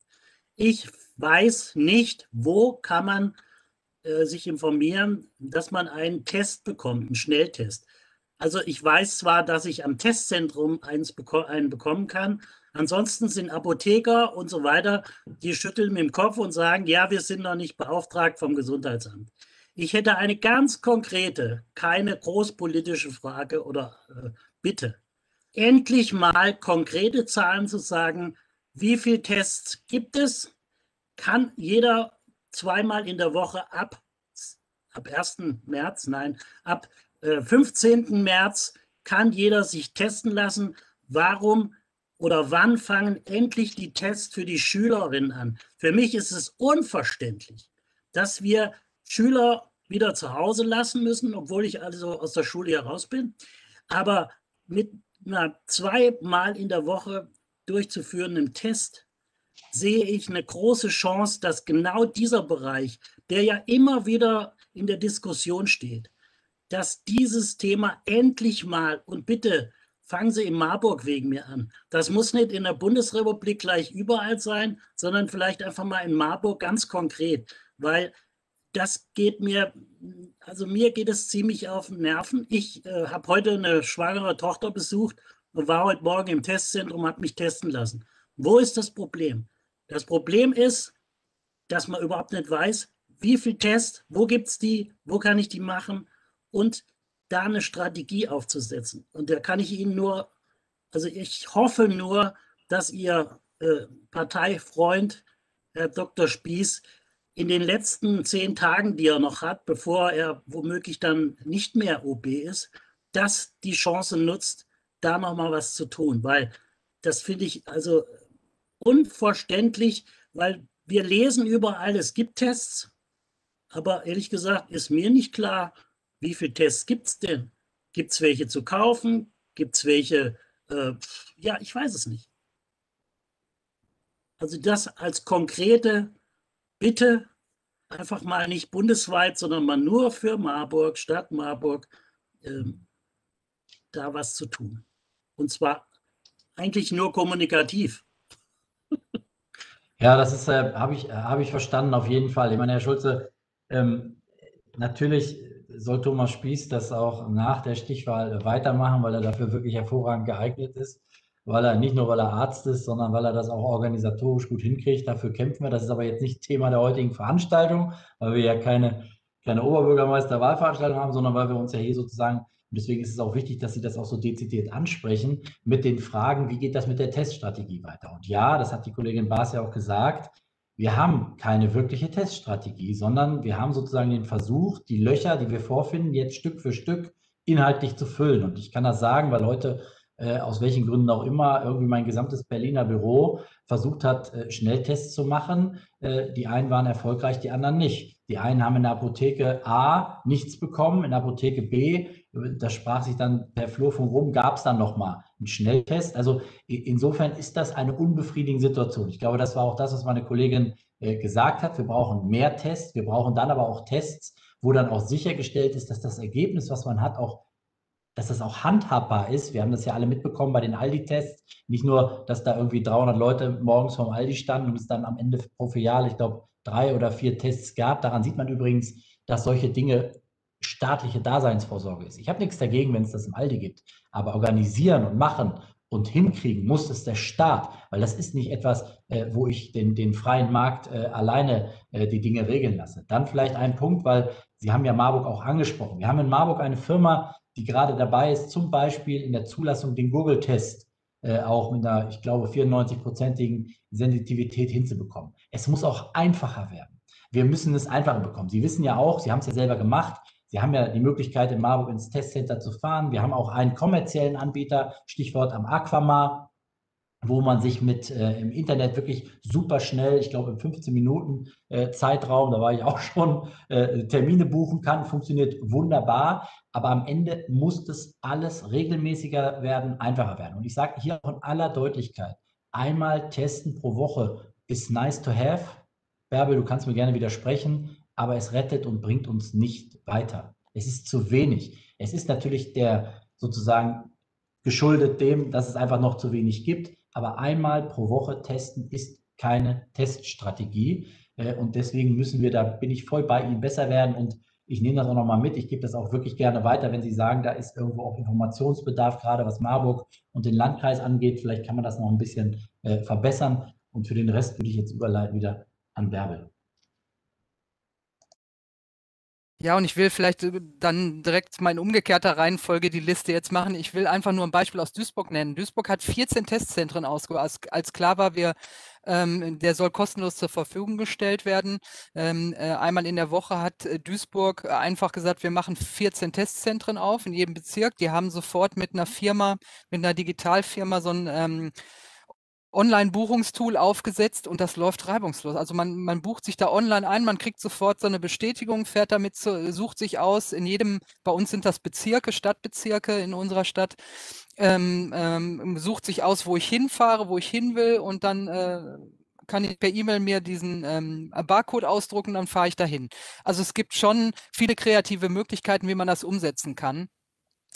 Ich weiß nicht, wo kann man äh, sich informieren, dass man einen Test bekommt, einen Schnelltest. Also ich weiß zwar, dass ich am Testzentrum eins einen bekommen kann. Ansonsten sind Apotheker und so weiter, die schütteln mit dem Kopf und sagen, ja, wir sind noch nicht beauftragt vom Gesundheitsamt. Ich hätte eine ganz konkrete, keine großpolitische Frage oder äh, Bitte. Endlich mal konkrete Zahlen zu sagen, wie viele Tests gibt es? Kann jeder zweimal in der Woche ab, ab 1. März, nein, ab äh, 15. März kann jeder sich testen lassen. Warum oder wann fangen endlich die Tests für die Schülerinnen an? Für mich ist es unverständlich, dass wir Schüler wieder zu Hause lassen müssen, obwohl ich also aus der Schule heraus bin. Aber mit einer zweimal in der Woche durchzuführenden Test sehe ich eine große Chance, dass genau dieser Bereich, der ja immer wieder in der Diskussion steht, dass dieses Thema endlich mal und bitte fangen Sie in Marburg wegen mir an. Das muss nicht in der Bundesrepublik gleich überall sein, sondern vielleicht einfach mal in Marburg ganz konkret, weil das geht mir, also mir geht es ziemlich auf den Nerven. Ich äh, habe heute eine schwangere Tochter besucht und war heute Morgen im Testzentrum, habe mich testen lassen. Wo ist das Problem? Das Problem ist, dass man überhaupt nicht weiß, wie viel Tests, wo gibt es die, wo kann ich die machen und da eine Strategie aufzusetzen. Und da kann ich Ihnen nur, also ich hoffe nur, dass Ihr äh, Parteifreund, Herr Dr. Spieß, in den letzten zehn Tagen, die er noch hat, bevor er womöglich dann nicht mehr OB ist, dass die Chance nutzt, da nochmal was zu tun. Weil das finde ich also unverständlich, weil wir lesen überall, es gibt Tests, aber ehrlich gesagt ist mir nicht klar, wie viele Tests gibt es denn? Gibt es welche zu kaufen? Gibt es welche, äh, ja, ich weiß es nicht. Also das als konkrete bitte einfach mal nicht bundesweit, sondern mal nur für Marburg, Stadt Marburg, ähm, da was zu tun. Und zwar eigentlich nur kommunikativ. Ja, das äh, habe ich, hab ich verstanden, auf jeden Fall. Ich meine, Herr Schulze, ähm, natürlich soll Thomas Spieß das auch nach der Stichwahl weitermachen, weil er dafür wirklich hervorragend geeignet ist weil er nicht nur, weil er Arzt ist, sondern weil er das auch organisatorisch gut hinkriegt. Dafür kämpfen wir. Das ist aber jetzt nicht Thema der heutigen Veranstaltung, weil wir ja keine, keine Oberbürgermeisterwahlveranstaltung haben, sondern weil wir uns ja hier sozusagen, und deswegen ist es auch wichtig, dass Sie das auch so dezidiert ansprechen, mit den Fragen, wie geht das mit der Teststrategie weiter? Und ja, das hat die Kollegin Baas ja auch gesagt, wir haben keine wirkliche Teststrategie, sondern wir haben sozusagen den Versuch, die Löcher, die wir vorfinden, jetzt Stück für Stück inhaltlich zu füllen. Und ich kann das sagen, weil heute äh, aus welchen Gründen auch immer, irgendwie mein gesamtes Berliner Büro versucht hat, äh, Schnelltests zu machen. Äh, die einen waren erfolgreich, die anderen nicht. Die einen haben in der Apotheke A nichts bekommen, in der Apotheke B, das sprach sich dann per Flurfunk rum, gab es dann nochmal einen Schnelltest. Also insofern ist das eine unbefriedigende Situation. Ich glaube, das war auch das, was meine Kollegin gesagt hat. Wir brauchen mehr Tests, wir brauchen dann aber auch Tests, wo dann auch sichergestellt ist, dass das Ergebnis, was man hat, auch dass das auch handhabbar ist. Wir haben das ja alle mitbekommen bei den Aldi-Tests. Nicht nur, dass da irgendwie 300 Leute morgens vom Aldi standen und es dann am Ende pro Filiale, ich glaube, drei oder vier Tests gab. Daran sieht man übrigens, dass solche Dinge staatliche Daseinsvorsorge ist. Ich habe nichts dagegen, wenn es das im Aldi gibt. Aber organisieren und machen und hinkriegen muss es der Staat, weil das ist nicht etwas, äh, wo ich den, den freien Markt äh, alleine äh, die Dinge regeln lasse. Dann vielleicht ein Punkt, weil Sie haben ja Marburg auch angesprochen. Wir haben in Marburg eine Firma, die gerade dabei ist, zum Beispiel in der Zulassung den Google-Test äh, auch mit einer, ich glaube, 94-prozentigen Sensitivität hinzubekommen. Es muss auch einfacher werden. Wir müssen es einfacher bekommen. Sie wissen ja auch, Sie haben es ja selber gemacht, Sie haben ja die Möglichkeit, in Marburg ins Testcenter zu fahren. Wir haben auch einen kommerziellen Anbieter, Stichwort am Aquamar. wo man sich mit äh, im Internet wirklich super schnell, ich glaube im 15 Minuten äh, Zeitraum, da war ich auch schon, äh, Termine buchen kann, funktioniert wunderbar. Aber am Ende muss das alles regelmäßiger werden, einfacher werden. Und ich sage hier auch in aller Deutlichkeit, einmal testen pro Woche ist nice to have. Bärbel, du kannst mir gerne widersprechen, aber es rettet und bringt uns nicht weiter. Es ist zu wenig. Es ist natürlich der sozusagen geschuldet dem, dass es einfach noch zu wenig gibt. Aber einmal pro Woche testen ist keine Teststrategie. Äh, und deswegen müssen wir, da bin ich voll bei Ihnen, besser werden. Und ich nehme das auch nochmal mit. Ich gebe das auch wirklich gerne weiter, wenn Sie sagen, da ist irgendwo auch Informationsbedarf, gerade was Marburg und den Landkreis angeht. Vielleicht kann man das noch ein bisschen äh, verbessern. Und für den Rest würde ich jetzt überleiten wieder an Bärbel. Ja, und ich will vielleicht äh, dann direkt mal in umgekehrter Reihenfolge die Liste jetzt machen. Ich will einfach nur ein Beispiel aus Duisburg nennen. Duisburg hat 14 Testzentren ausgebaut. Als, klar war, wir, ähm, der soll kostenlos zur Verfügung gestellt werden. Ähm, äh, einmal in der Woche hat äh, Duisburg einfach gesagt, wir machen 14 Testzentren auf in jedem Bezirk. Die haben sofort mit einer Firma, mit einer Digitalfirma so ein ähm, Online-Buchungstool aufgesetzt und das läuft reibungslos. Also man, man bucht sich da online ein, man kriegt sofort so eine Bestätigung, fährt damit, zu, sucht sich aus. In jedem, bei uns sind das Bezirke, Stadtbezirke in unserer Stadt, ähm, ähm, sucht sich aus, wo ich hinfahre, wo ich hin will und dann äh, kann ich per E-Mail mir diesen ähm, Barcode ausdrucken, dann fahre ich dahin. Also es gibt schon viele kreative Möglichkeiten, wie man das umsetzen kann.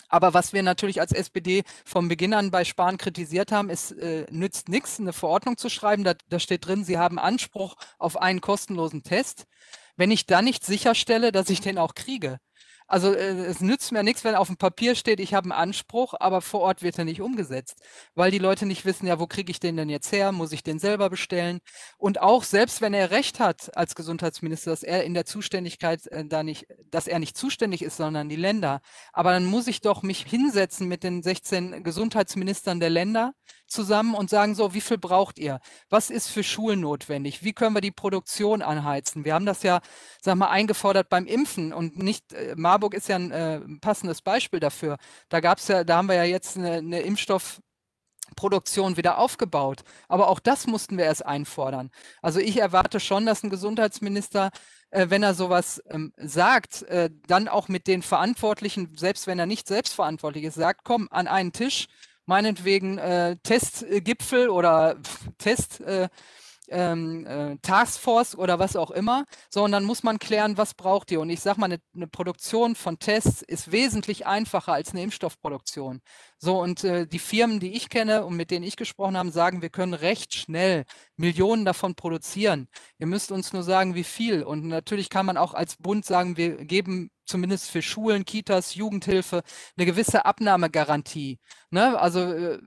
Aber was wir natürlich als SPD vom Beginn an bei Spahn kritisiert haben, es äh, nützt nichts, eine Verordnung zu schreiben. Da, da steht drin, Sie haben Anspruch auf einen kostenlosen Test. Wenn ich dann nicht sicherstelle, dass ich den auch kriege, also äh, es nützt mir nichts, wenn auf dem Papier steht, ich habe einen Anspruch, aber vor Ort wird er nicht umgesetzt, weil die Leute nicht wissen, ja, wo kriege ich den denn jetzt her? Muss ich den selber bestellen? Und auch selbst wenn er recht hat als Gesundheitsminister, dass er in der Zuständigkeit äh, da nicht, dass er nicht zuständig ist, sondern die Länder, aber dann muss ich doch mich hinsetzen mit den 16 Gesundheitsministern der Länder zusammen und sagen so, wie viel braucht ihr? Was ist für Schulen notwendig? Wie können wir die Produktion anheizen? Wir haben das ja, sag mal, eingefordert beim Impfen und nicht, äh, Marburg ist ja ein äh, passendes Beispiel dafür. Da gab es ja, da haben wir ja jetzt eine, eine Impfstoff, Produktion wieder aufgebaut. Aber auch das mussten wir erst einfordern. Also ich erwarte schon, dass ein Gesundheitsminister, äh, wenn er sowas ähm, sagt, äh, dann auch mit den Verantwortlichen, selbst wenn er nicht selbstverantwortlich ist, sagt, komm an einen Tisch meinetwegen äh, Testgipfel oder Test. Äh, ähm, äh, Taskforce oder was auch immer, sondern muss man klären, was braucht ihr. Und ich sage mal, eine, eine, Produktion von Tests ist wesentlich einfacher als eine Impfstoffproduktion. So, und äh, die Firmen, die ich kenne und mit denen ich gesprochen habe, sagen, wir können recht schnell Millionen davon produzieren. Ihr müsst uns nur sagen, wie viel. Und natürlich kann man auch als Bund sagen, wir geben zumindest für Schulen, Kitas, Jugendhilfe eine gewisse Abnahmegarantie. Ne? Also äh,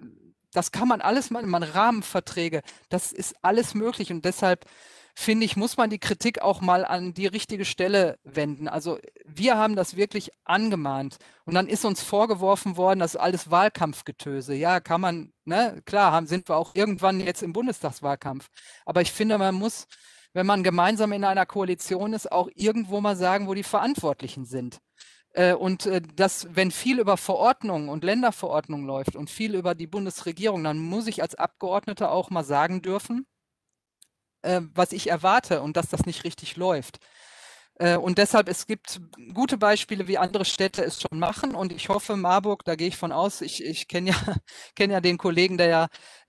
das kann man alles machen, man Rahmenverträge, das ist alles möglich und deshalb finde ich, muss man die Kritik auch mal an die richtige Stelle wenden. Also wir haben das wirklich angemahnt und dann ist uns vorgeworfen worden, das ist alles Wahlkampfgetöse. Ja, kann man, ne, klar, haben, sind wir auch irgendwann jetzt im Bundestagswahlkampf. Aber ich finde, man muss, wenn man gemeinsam in einer Koalition ist, auch irgendwo mal sagen, wo die Verantwortlichen sind. Äh, und äh, das, wenn viel über Verordnungen und Länderverordnungen läuft und viel über die Bundesregierung, dann muss ich als Abgeordneter auch mal sagen dürfen, äh, was ich erwarte und dass das nicht richtig läuft. Und deshalb, es gibt gute Beispiele, wie andere Städte es schon machen. Und ich hoffe, Marburg, da gehe ich von aus, ich, ich kenne ja, kenn ja den Kollegen, der ja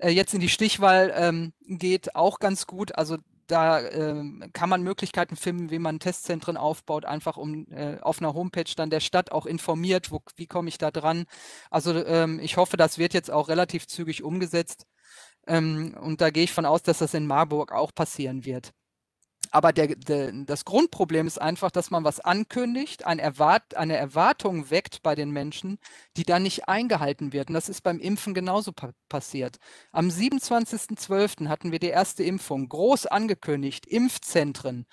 jetzt in die Stichwahl ähm, geht, auch ganz gut. Also da äh, kann man Möglichkeiten finden, wie man Testzentren aufbaut, einfach um äh, auf einer Homepage dann der Stadt auch informiert, wo, wie komme ich da dran. Also ähm, ich hoffe, das wird jetzt auch relativ zügig umgesetzt. Ähm, und da gehe ich von aus, dass das in Marburg auch passieren wird. Aber der, der, das Grundproblem ist einfach, dass man was ankündigt, ein Erwart, eine Erwartung weckt bei den Menschen, die dann nicht eingehalten wird. Und das ist beim Impfen genauso pa passiert. Am 27.12. hatten wir die erste Impfung, groß angekündigt, Impfzentren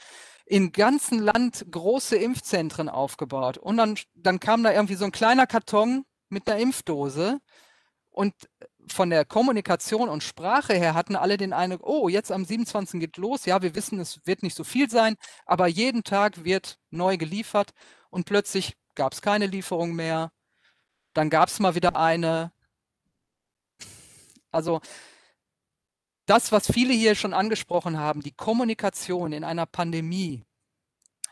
im ganzen Land große Impfzentren aufgebaut. Und dann, dann kam da irgendwie so ein kleiner Karton mit einer Impfdose. Und von der Kommunikation und Sprache her hatten alle den Eindruck, oh, jetzt am 27. geht los. Ja, wir wissen, es wird nicht so viel sein, aber jeden Tag wird neu geliefert und plötzlich gab es keine Lieferung mehr. Dann gab es mal wieder eine. Also das, was viele hier schon angesprochen haben, die Kommunikation in einer Pandemie,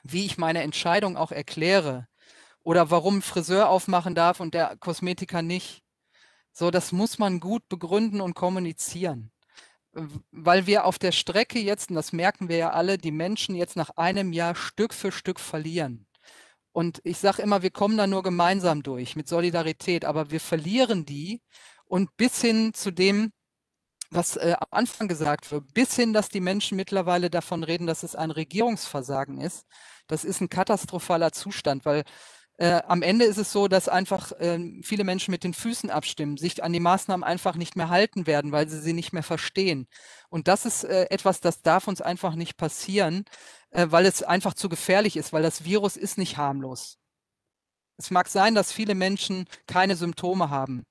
wie ich meine Entscheidung auch erkläre oder warum Friseur aufmachen darf und der Kosmetiker nicht, so, das muss man gut begründen und kommunizieren. Weil wir auf der Strecke jetzt, und das merken wir ja alle, die Menschen jetzt nach einem Jahr Stück für Stück verlieren. Und ich sage immer, wir kommen da nur gemeinsam durch mit Solidarität, aber wir verlieren die und bis hin zu dem, was äh, am Anfang gesagt wird, bis hin, dass die Menschen mittlerweile davon reden, dass es ein Regierungsversagen ist. Das ist ein katastrophaler Zustand, weil äh, am Ende ist es so, dass einfach äh, viele Menschen mit den Füßen abstimmen, sich an die Maßnahmen einfach nicht mehr halten werden, weil sie sie nicht mehr verstehen. Und das ist äh, etwas, das darf uns einfach nicht passieren, äh, weil es einfach zu gefährlich ist, weil das Virus ist nicht harmlos. Es mag sein, dass viele Menschen keine Symptome haben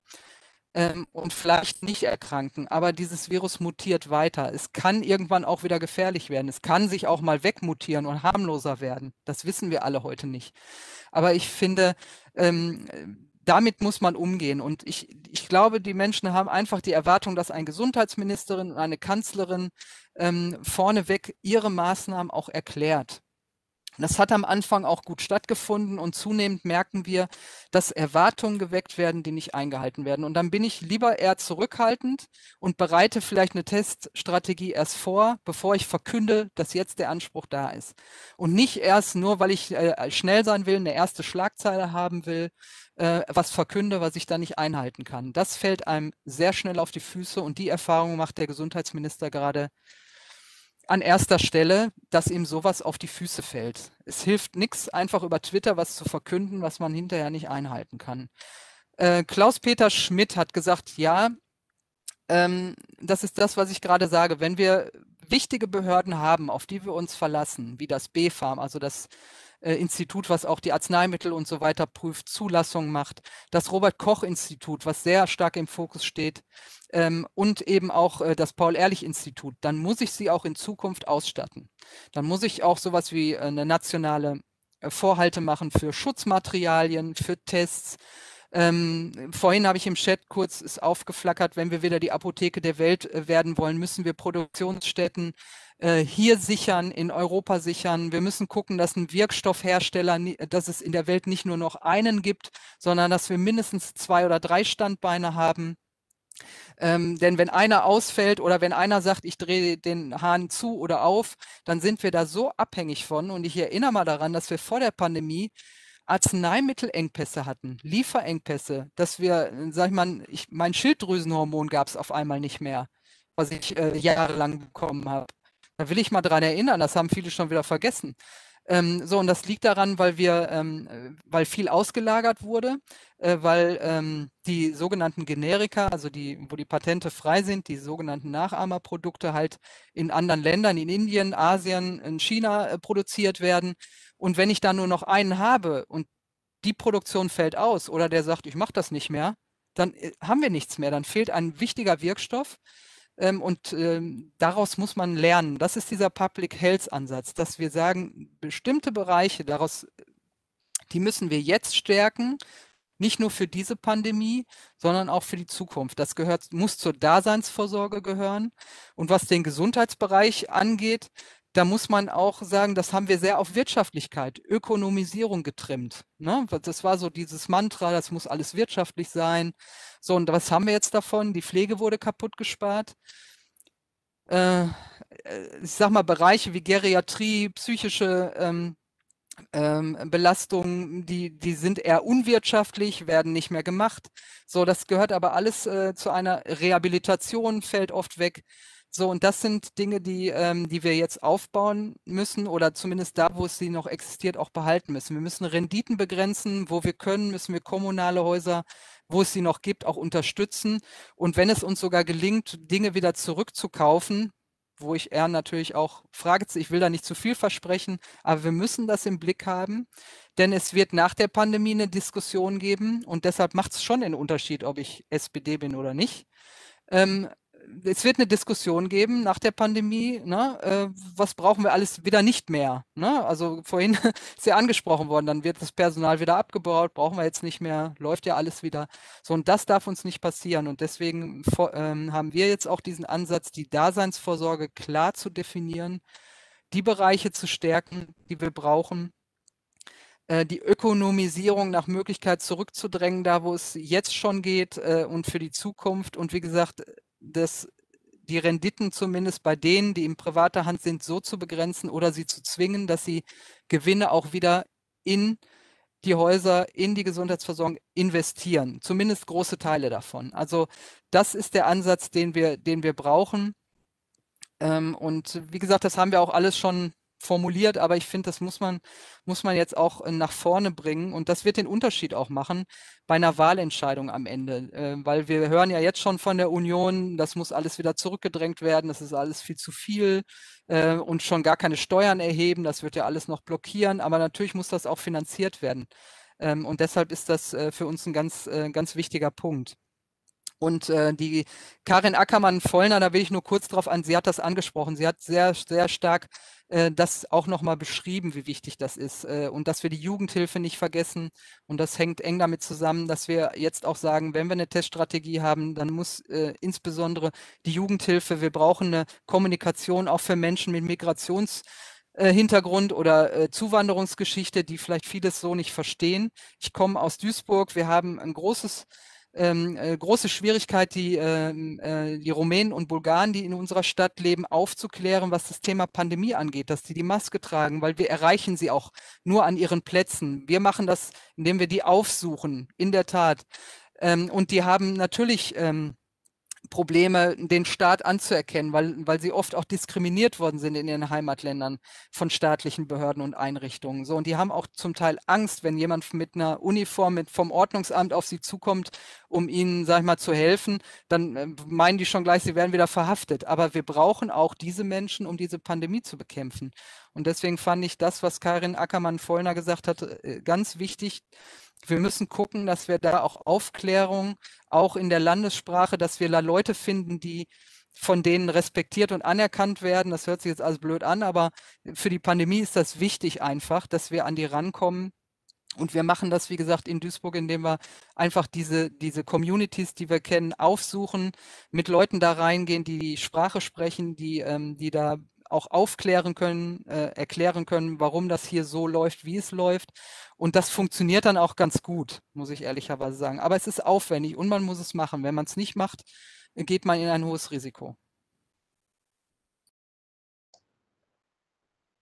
ähm, und vielleicht nicht erkranken, aber dieses Virus mutiert weiter. Es kann irgendwann auch wieder gefährlich werden. Es kann sich auch mal wegmutieren und harmloser werden. Das wissen wir alle heute nicht. Aber ich finde, ähm, damit muss man umgehen. Und ich, ich glaube, die Menschen haben einfach die Erwartung, dass eine Gesundheitsministerin und eine Kanzlerin ähm, vorneweg ihre Maßnahmen auch erklärt. Das hat am Anfang auch gut stattgefunden und zunehmend merken wir, dass Erwartungen geweckt werden, die nicht eingehalten werden. Und dann bin ich lieber eher zurückhaltend und bereite vielleicht eine Teststrategie erst vor, bevor ich verkünde, dass jetzt der Anspruch da ist. Und nicht erst nur, weil ich äh, schnell sein will, eine erste Schlagzeile haben will, äh, was verkünde, was ich da nicht einhalten kann. Das fällt einem sehr schnell auf die Füße und die Erfahrung macht der Gesundheitsminister gerade an erster Stelle, dass ihm sowas auf die Füße fällt. Es hilft nichts, einfach über Twitter was zu verkünden, was man hinterher nicht einhalten kann. Äh, Klaus-Peter Schmidt hat gesagt, ja, ähm, das ist das, was ich gerade sage. Wenn wir wichtige Behörden haben, auf die wir uns verlassen, wie das BfArM, also das äh, Institut, was auch die Arzneimittel und so weiter prüft, Zulassung macht, das Robert Koch Institut, was sehr stark im Fokus steht, ähm, und eben auch äh, das Paul-Ehrlich-Institut, dann muss ich sie auch in Zukunft ausstatten. Dann muss ich auch sowas wie äh, eine nationale äh, Vorhalte machen für Schutzmaterialien, für Tests. Ähm, vorhin habe ich im Chat kurz ist aufgeflackert, wenn wir wieder die Apotheke der Welt äh, werden wollen, müssen wir Produktionsstätten hier sichern, in Europa sichern. Wir müssen gucken, dass ein Wirkstoffhersteller, dass es in der Welt nicht nur noch einen gibt, sondern dass wir mindestens zwei oder drei Standbeine haben. Ähm, denn wenn einer ausfällt oder wenn einer sagt, ich drehe den Hahn zu oder auf, dann sind wir da so abhängig von. Und ich erinnere mal daran, dass wir vor der Pandemie Arzneimittelengpässe hatten, Lieferengpässe, dass wir, sag ich mal, ich, mein Schilddrüsenhormon gab es auf einmal nicht mehr, was ich äh, jahrelang bekommen habe. Da will ich mal dran erinnern, das haben viele schon wieder vergessen. Ähm, so, und das liegt daran, weil wir, ähm, äh, weil viel ausgelagert wurde, äh, weil ähm, die sogenannten Generika, also die, wo die Patente frei sind, die sogenannten Nachahmerprodukte halt in anderen Ländern, in Indien, Asien, in China äh, produziert werden. Und wenn ich da nur noch einen habe und die Produktion fällt aus oder der sagt, ich mache das nicht mehr, dann äh, haben wir nichts mehr. Dann fehlt ein wichtiger Wirkstoff. Ähm, und ähm, daraus muss man lernen. Das ist dieser Public Health Ansatz, dass wir sagen, bestimmte Bereiche daraus, die müssen wir jetzt stärken, nicht nur für diese Pandemie, sondern auch für die Zukunft. Das gehört, muss zur Daseinsvorsorge gehören. Und was den Gesundheitsbereich angeht, da muss man auch sagen, das haben wir sehr auf Wirtschaftlichkeit, Ökonomisierung getrimmt. Ne? Das war so dieses Mantra, das muss alles wirtschaftlich sein. So, und was haben wir jetzt davon? Die Pflege wurde kaputt gespart. Äh, äh ich sag mal, Bereiche wie Geriatrie, psychische ähm, ähm, Belastungen, die, die sind eher unwirtschaftlich, werden nicht mehr gemacht. So, das gehört aber alles äh, zu einer Rehabilitation, fällt oft weg. So, und das sind Dinge, die, ähm, die wir jetzt aufbauen müssen oder zumindest da, wo es sie noch existiert, auch behalten müssen. Wir müssen Renditen begrenzen, wo wir können, müssen wir kommunale Häuser, wo es sie noch gibt, auch unterstützen. Und wenn es uns sogar gelingt, Dinge wieder zurückzukaufen, wo ich eher natürlich auch frage, ich will da nicht zu viel versprechen, aber wir müssen das im Blick haben, denn es wird nach der Pandemie eine Diskussion geben und deshalb macht es schon einen Unterschied, ob ich SPD bin oder nicht. Ähm, es wird eine Diskussion geben nach der Pandemie. Ne? Äh, was brauchen wir alles wieder nicht mehr? Ne? Also vorhin ist ja angesprochen worden, dann wird das Personal wieder abgebaut, brauchen wir jetzt nicht mehr, läuft ja alles wieder. So, und das darf uns nicht passieren. Und deswegen ähm, haben wir jetzt auch diesen Ansatz, die Daseinsvorsorge klar zu definieren, die Bereiche zu stärken, die wir brauchen äh, die Ökonomisierung nach Möglichkeit zurückzudrängen, da wo es jetzt schon geht äh, und für die Zukunft. Und wie gesagt, das, die Renditen zumindest bei denen, die in privater Hand sind, so zu begrenzen oder sie zu zwingen, dass sie Gewinne auch wieder in die Häuser, in die Gesundheitsversorgung investieren. Zumindest große Teile davon. Also das ist der Ansatz, den wir, den wir brauchen. Ähm, und wie gesagt, das haben wir auch alles schon formuliert, aber ich finde, das muss man, muss man jetzt auch äh, nach vorne bringen und das wird den Unterschied auch machen bei einer Wahlentscheidung am Ende, äh, weil wir hören ja jetzt schon von der Union, das muss alles wieder zurückgedrängt werden, das ist alles viel zu viel äh, und schon gar keine Steuern erheben, das wird ja alles noch blockieren, aber natürlich muss das auch finanziert werden ähm, und deshalb ist das äh, für uns ein ganz, äh, ganz wichtiger Punkt. Und äh, die Karin Ackermann-Vollner, da will ich nur kurz drauf an, sie hat das angesprochen. Sie hat sehr, sehr stark äh, das auch nochmal beschrieben, wie wichtig das ist. Äh, und dass wir die Jugendhilfe nicht vergessen. Und das hängt eng damit zusammen, dass wir jetzt auch sagen, wenn wir eine Teststrategie haben, dann muss äh, insbesondere die Jugendhilfe, wir brauchen eine Kommunikation auch für Menschen mit Migrations- äh, Hintergrund oder äh, Zuwanderungsgeschichte, die vielleicht vieles so nicht verstehen. Ich komme aus Duisburg. Wir haben ein großes ähm, äh, große Schwierigkeit, die, ähm, äh, die Rumänen und Bulgaren, die in unserer Stadt leben, aufzuklären, was das Thema Pandemie angeht, dass sie die Maske tragen, weil wir erreichen sie auch nur an ihren Plätzen. Wir machen das, indem wir die aufsuchen, in der Tat. Ähm, und die haben natürlich ähm, Probleme, den Staat anzuerkennen, weil, weil sie oft auch diskriminiert worden sind in ihren Heimatländern von staatlichen Behörden und Einrichtungen. So, und die haben auch zum Teil Angst, wenn jemand mit einer Uniform mit, vom Ordnungsamt auf sie zukommt, um ihnen, sag ich mal, zu helfen, dann äh, meinen die schon gleich, sie werden wieder verhaftet. Aber wir brauchen auch diese Menschen, um diese Pandemie zu bekämpfen. Und deswegen fand ich das, was Karin Ackermann-Vollner gesagt hat, äh, ganz wichtig, wir müssen gucken, dass wir da auch Aufklärung, auch in der Landessprache, dass wir da Leute finden, die von denen respektiert und anerkannt werden. Das hört sich jetzt alles blöd an, aber für die Pandemie ist das wichtig einfach, dass wir an die rankommen. Und wir machen das, wie gesagt, in Duisburg, indem wir einfach diese, diese Communities, die wir kennen, aufsuchen, mit Leuten da reingehen, die die Sprache sprechen, die, ähm, die da auch aufklären können, äh, erklären können, warum das hier so läuft, wie es läuft. Und das funktioniert dann auch ganz gut, muss ich ehrlicherweise sagen. Aber es ist aufwendig und man muss es machen. Wenn man es nicht macht, geht man in ein hohes Risiko.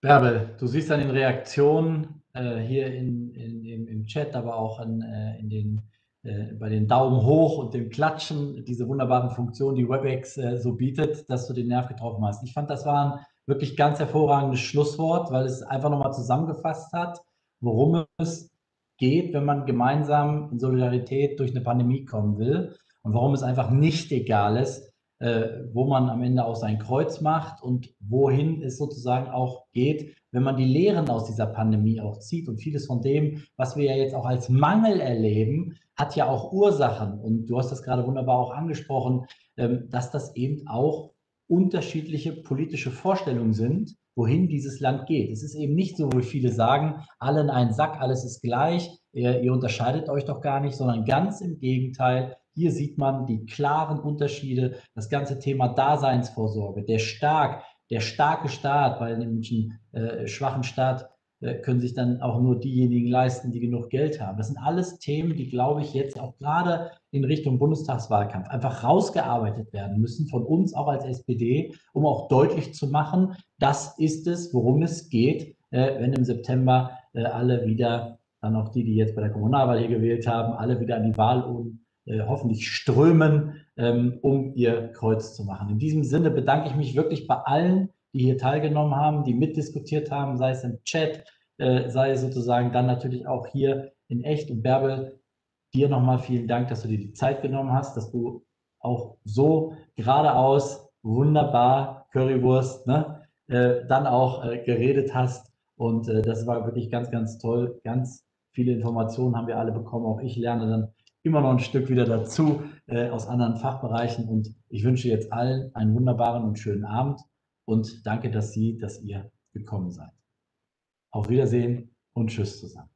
Bärbel, du siehst an den Reaktionen äh, hier in, in, im, im, Chat, aber auch in, äh, in den, äh, bei den Daumen hoch und dem Klatschen, diese wunderbaren Funktionen, die WebEx äh, so bietet, dass du den Nerv getroffen hast. Ich fand, das war ein wirklich ganz hervorragendes Schlusswort, weil es einfach nochmal zusammengefasst hat, worum es geht, wenn man gemeinsam in Solidarität durch eine Pandemie kommen will und warum es einfach nicht egal ist, äh, wo man am Ende auch sein Kreuz macht und wohin es sozusagen auch geht, wenn man die Lehren aus dieser Pandemie auch zieht. Und vieles von dem, was wir ja jetzt auch als Mangel erleben, hat ja auch Ursachen. Und du hast das gerade wunderbar auch angesprochen, ähm, dass das eben auch unterschiedliche politische Vorstellungen sind, wohin dieses Land geht. Es ist eben nicht so, wie viele sagen, alle in einen Sack, alles ist gleich, ihr, ihr unterscheidet euch doch gar nicht, sondern ganz im Gegenteil. Hier sieht man die klaren Unterschiede, das ganze Thema Daseinsvorsorge, der stark, der starke Staat, weil nämlich ein äh, schwachen Staat können sich dann auch nur diejenigen leisten, die genug Geld haben. Das sind alles Themen, die, glaube ich, jetzt auch gerade in Richtung Bundestagswahlkampf einfach rausgearbeitet werden müssen von uns auch als SPD, um auch deutlich zu machen, das ist es, worum es geht, äh, wenn im September äh, alle wieder, dann auch die, die jetzt bei der Kommunalwahl hier gewählt haben, alle wieder an die Wahlurnen hoffentlich strömen, ähm, um ihr Kreuz zu machen. In diesem Sinne bedanke ich mich wirklich bei allen, die hier teilgenommen haben, die mitdiskutiert haben, sei es im Chat, äh, sei sozusagen dann natürlich auch hier in echt. Und Bärbel, dir nochmal vielen Dank, dass du dir die Zeit genommen hast, dass du auch so geradeaus wunderbar Currywurst ne, äh, dann auch äh, geredet hast. Und äh, das war wirklich ganz, ganz toll. Ganz viele Informationen haben wir alle bekommen. Auch ich lerne dann immer noch ein Stück wieder dazu äh, aus anderen Fachbereichen. Und ich wünsche jetzt allen einen wunderbaren und schönen Abend und danke, dass Sie, dass ihr gekommen seid. Auf Wiedersehen und Tschüss zusammen.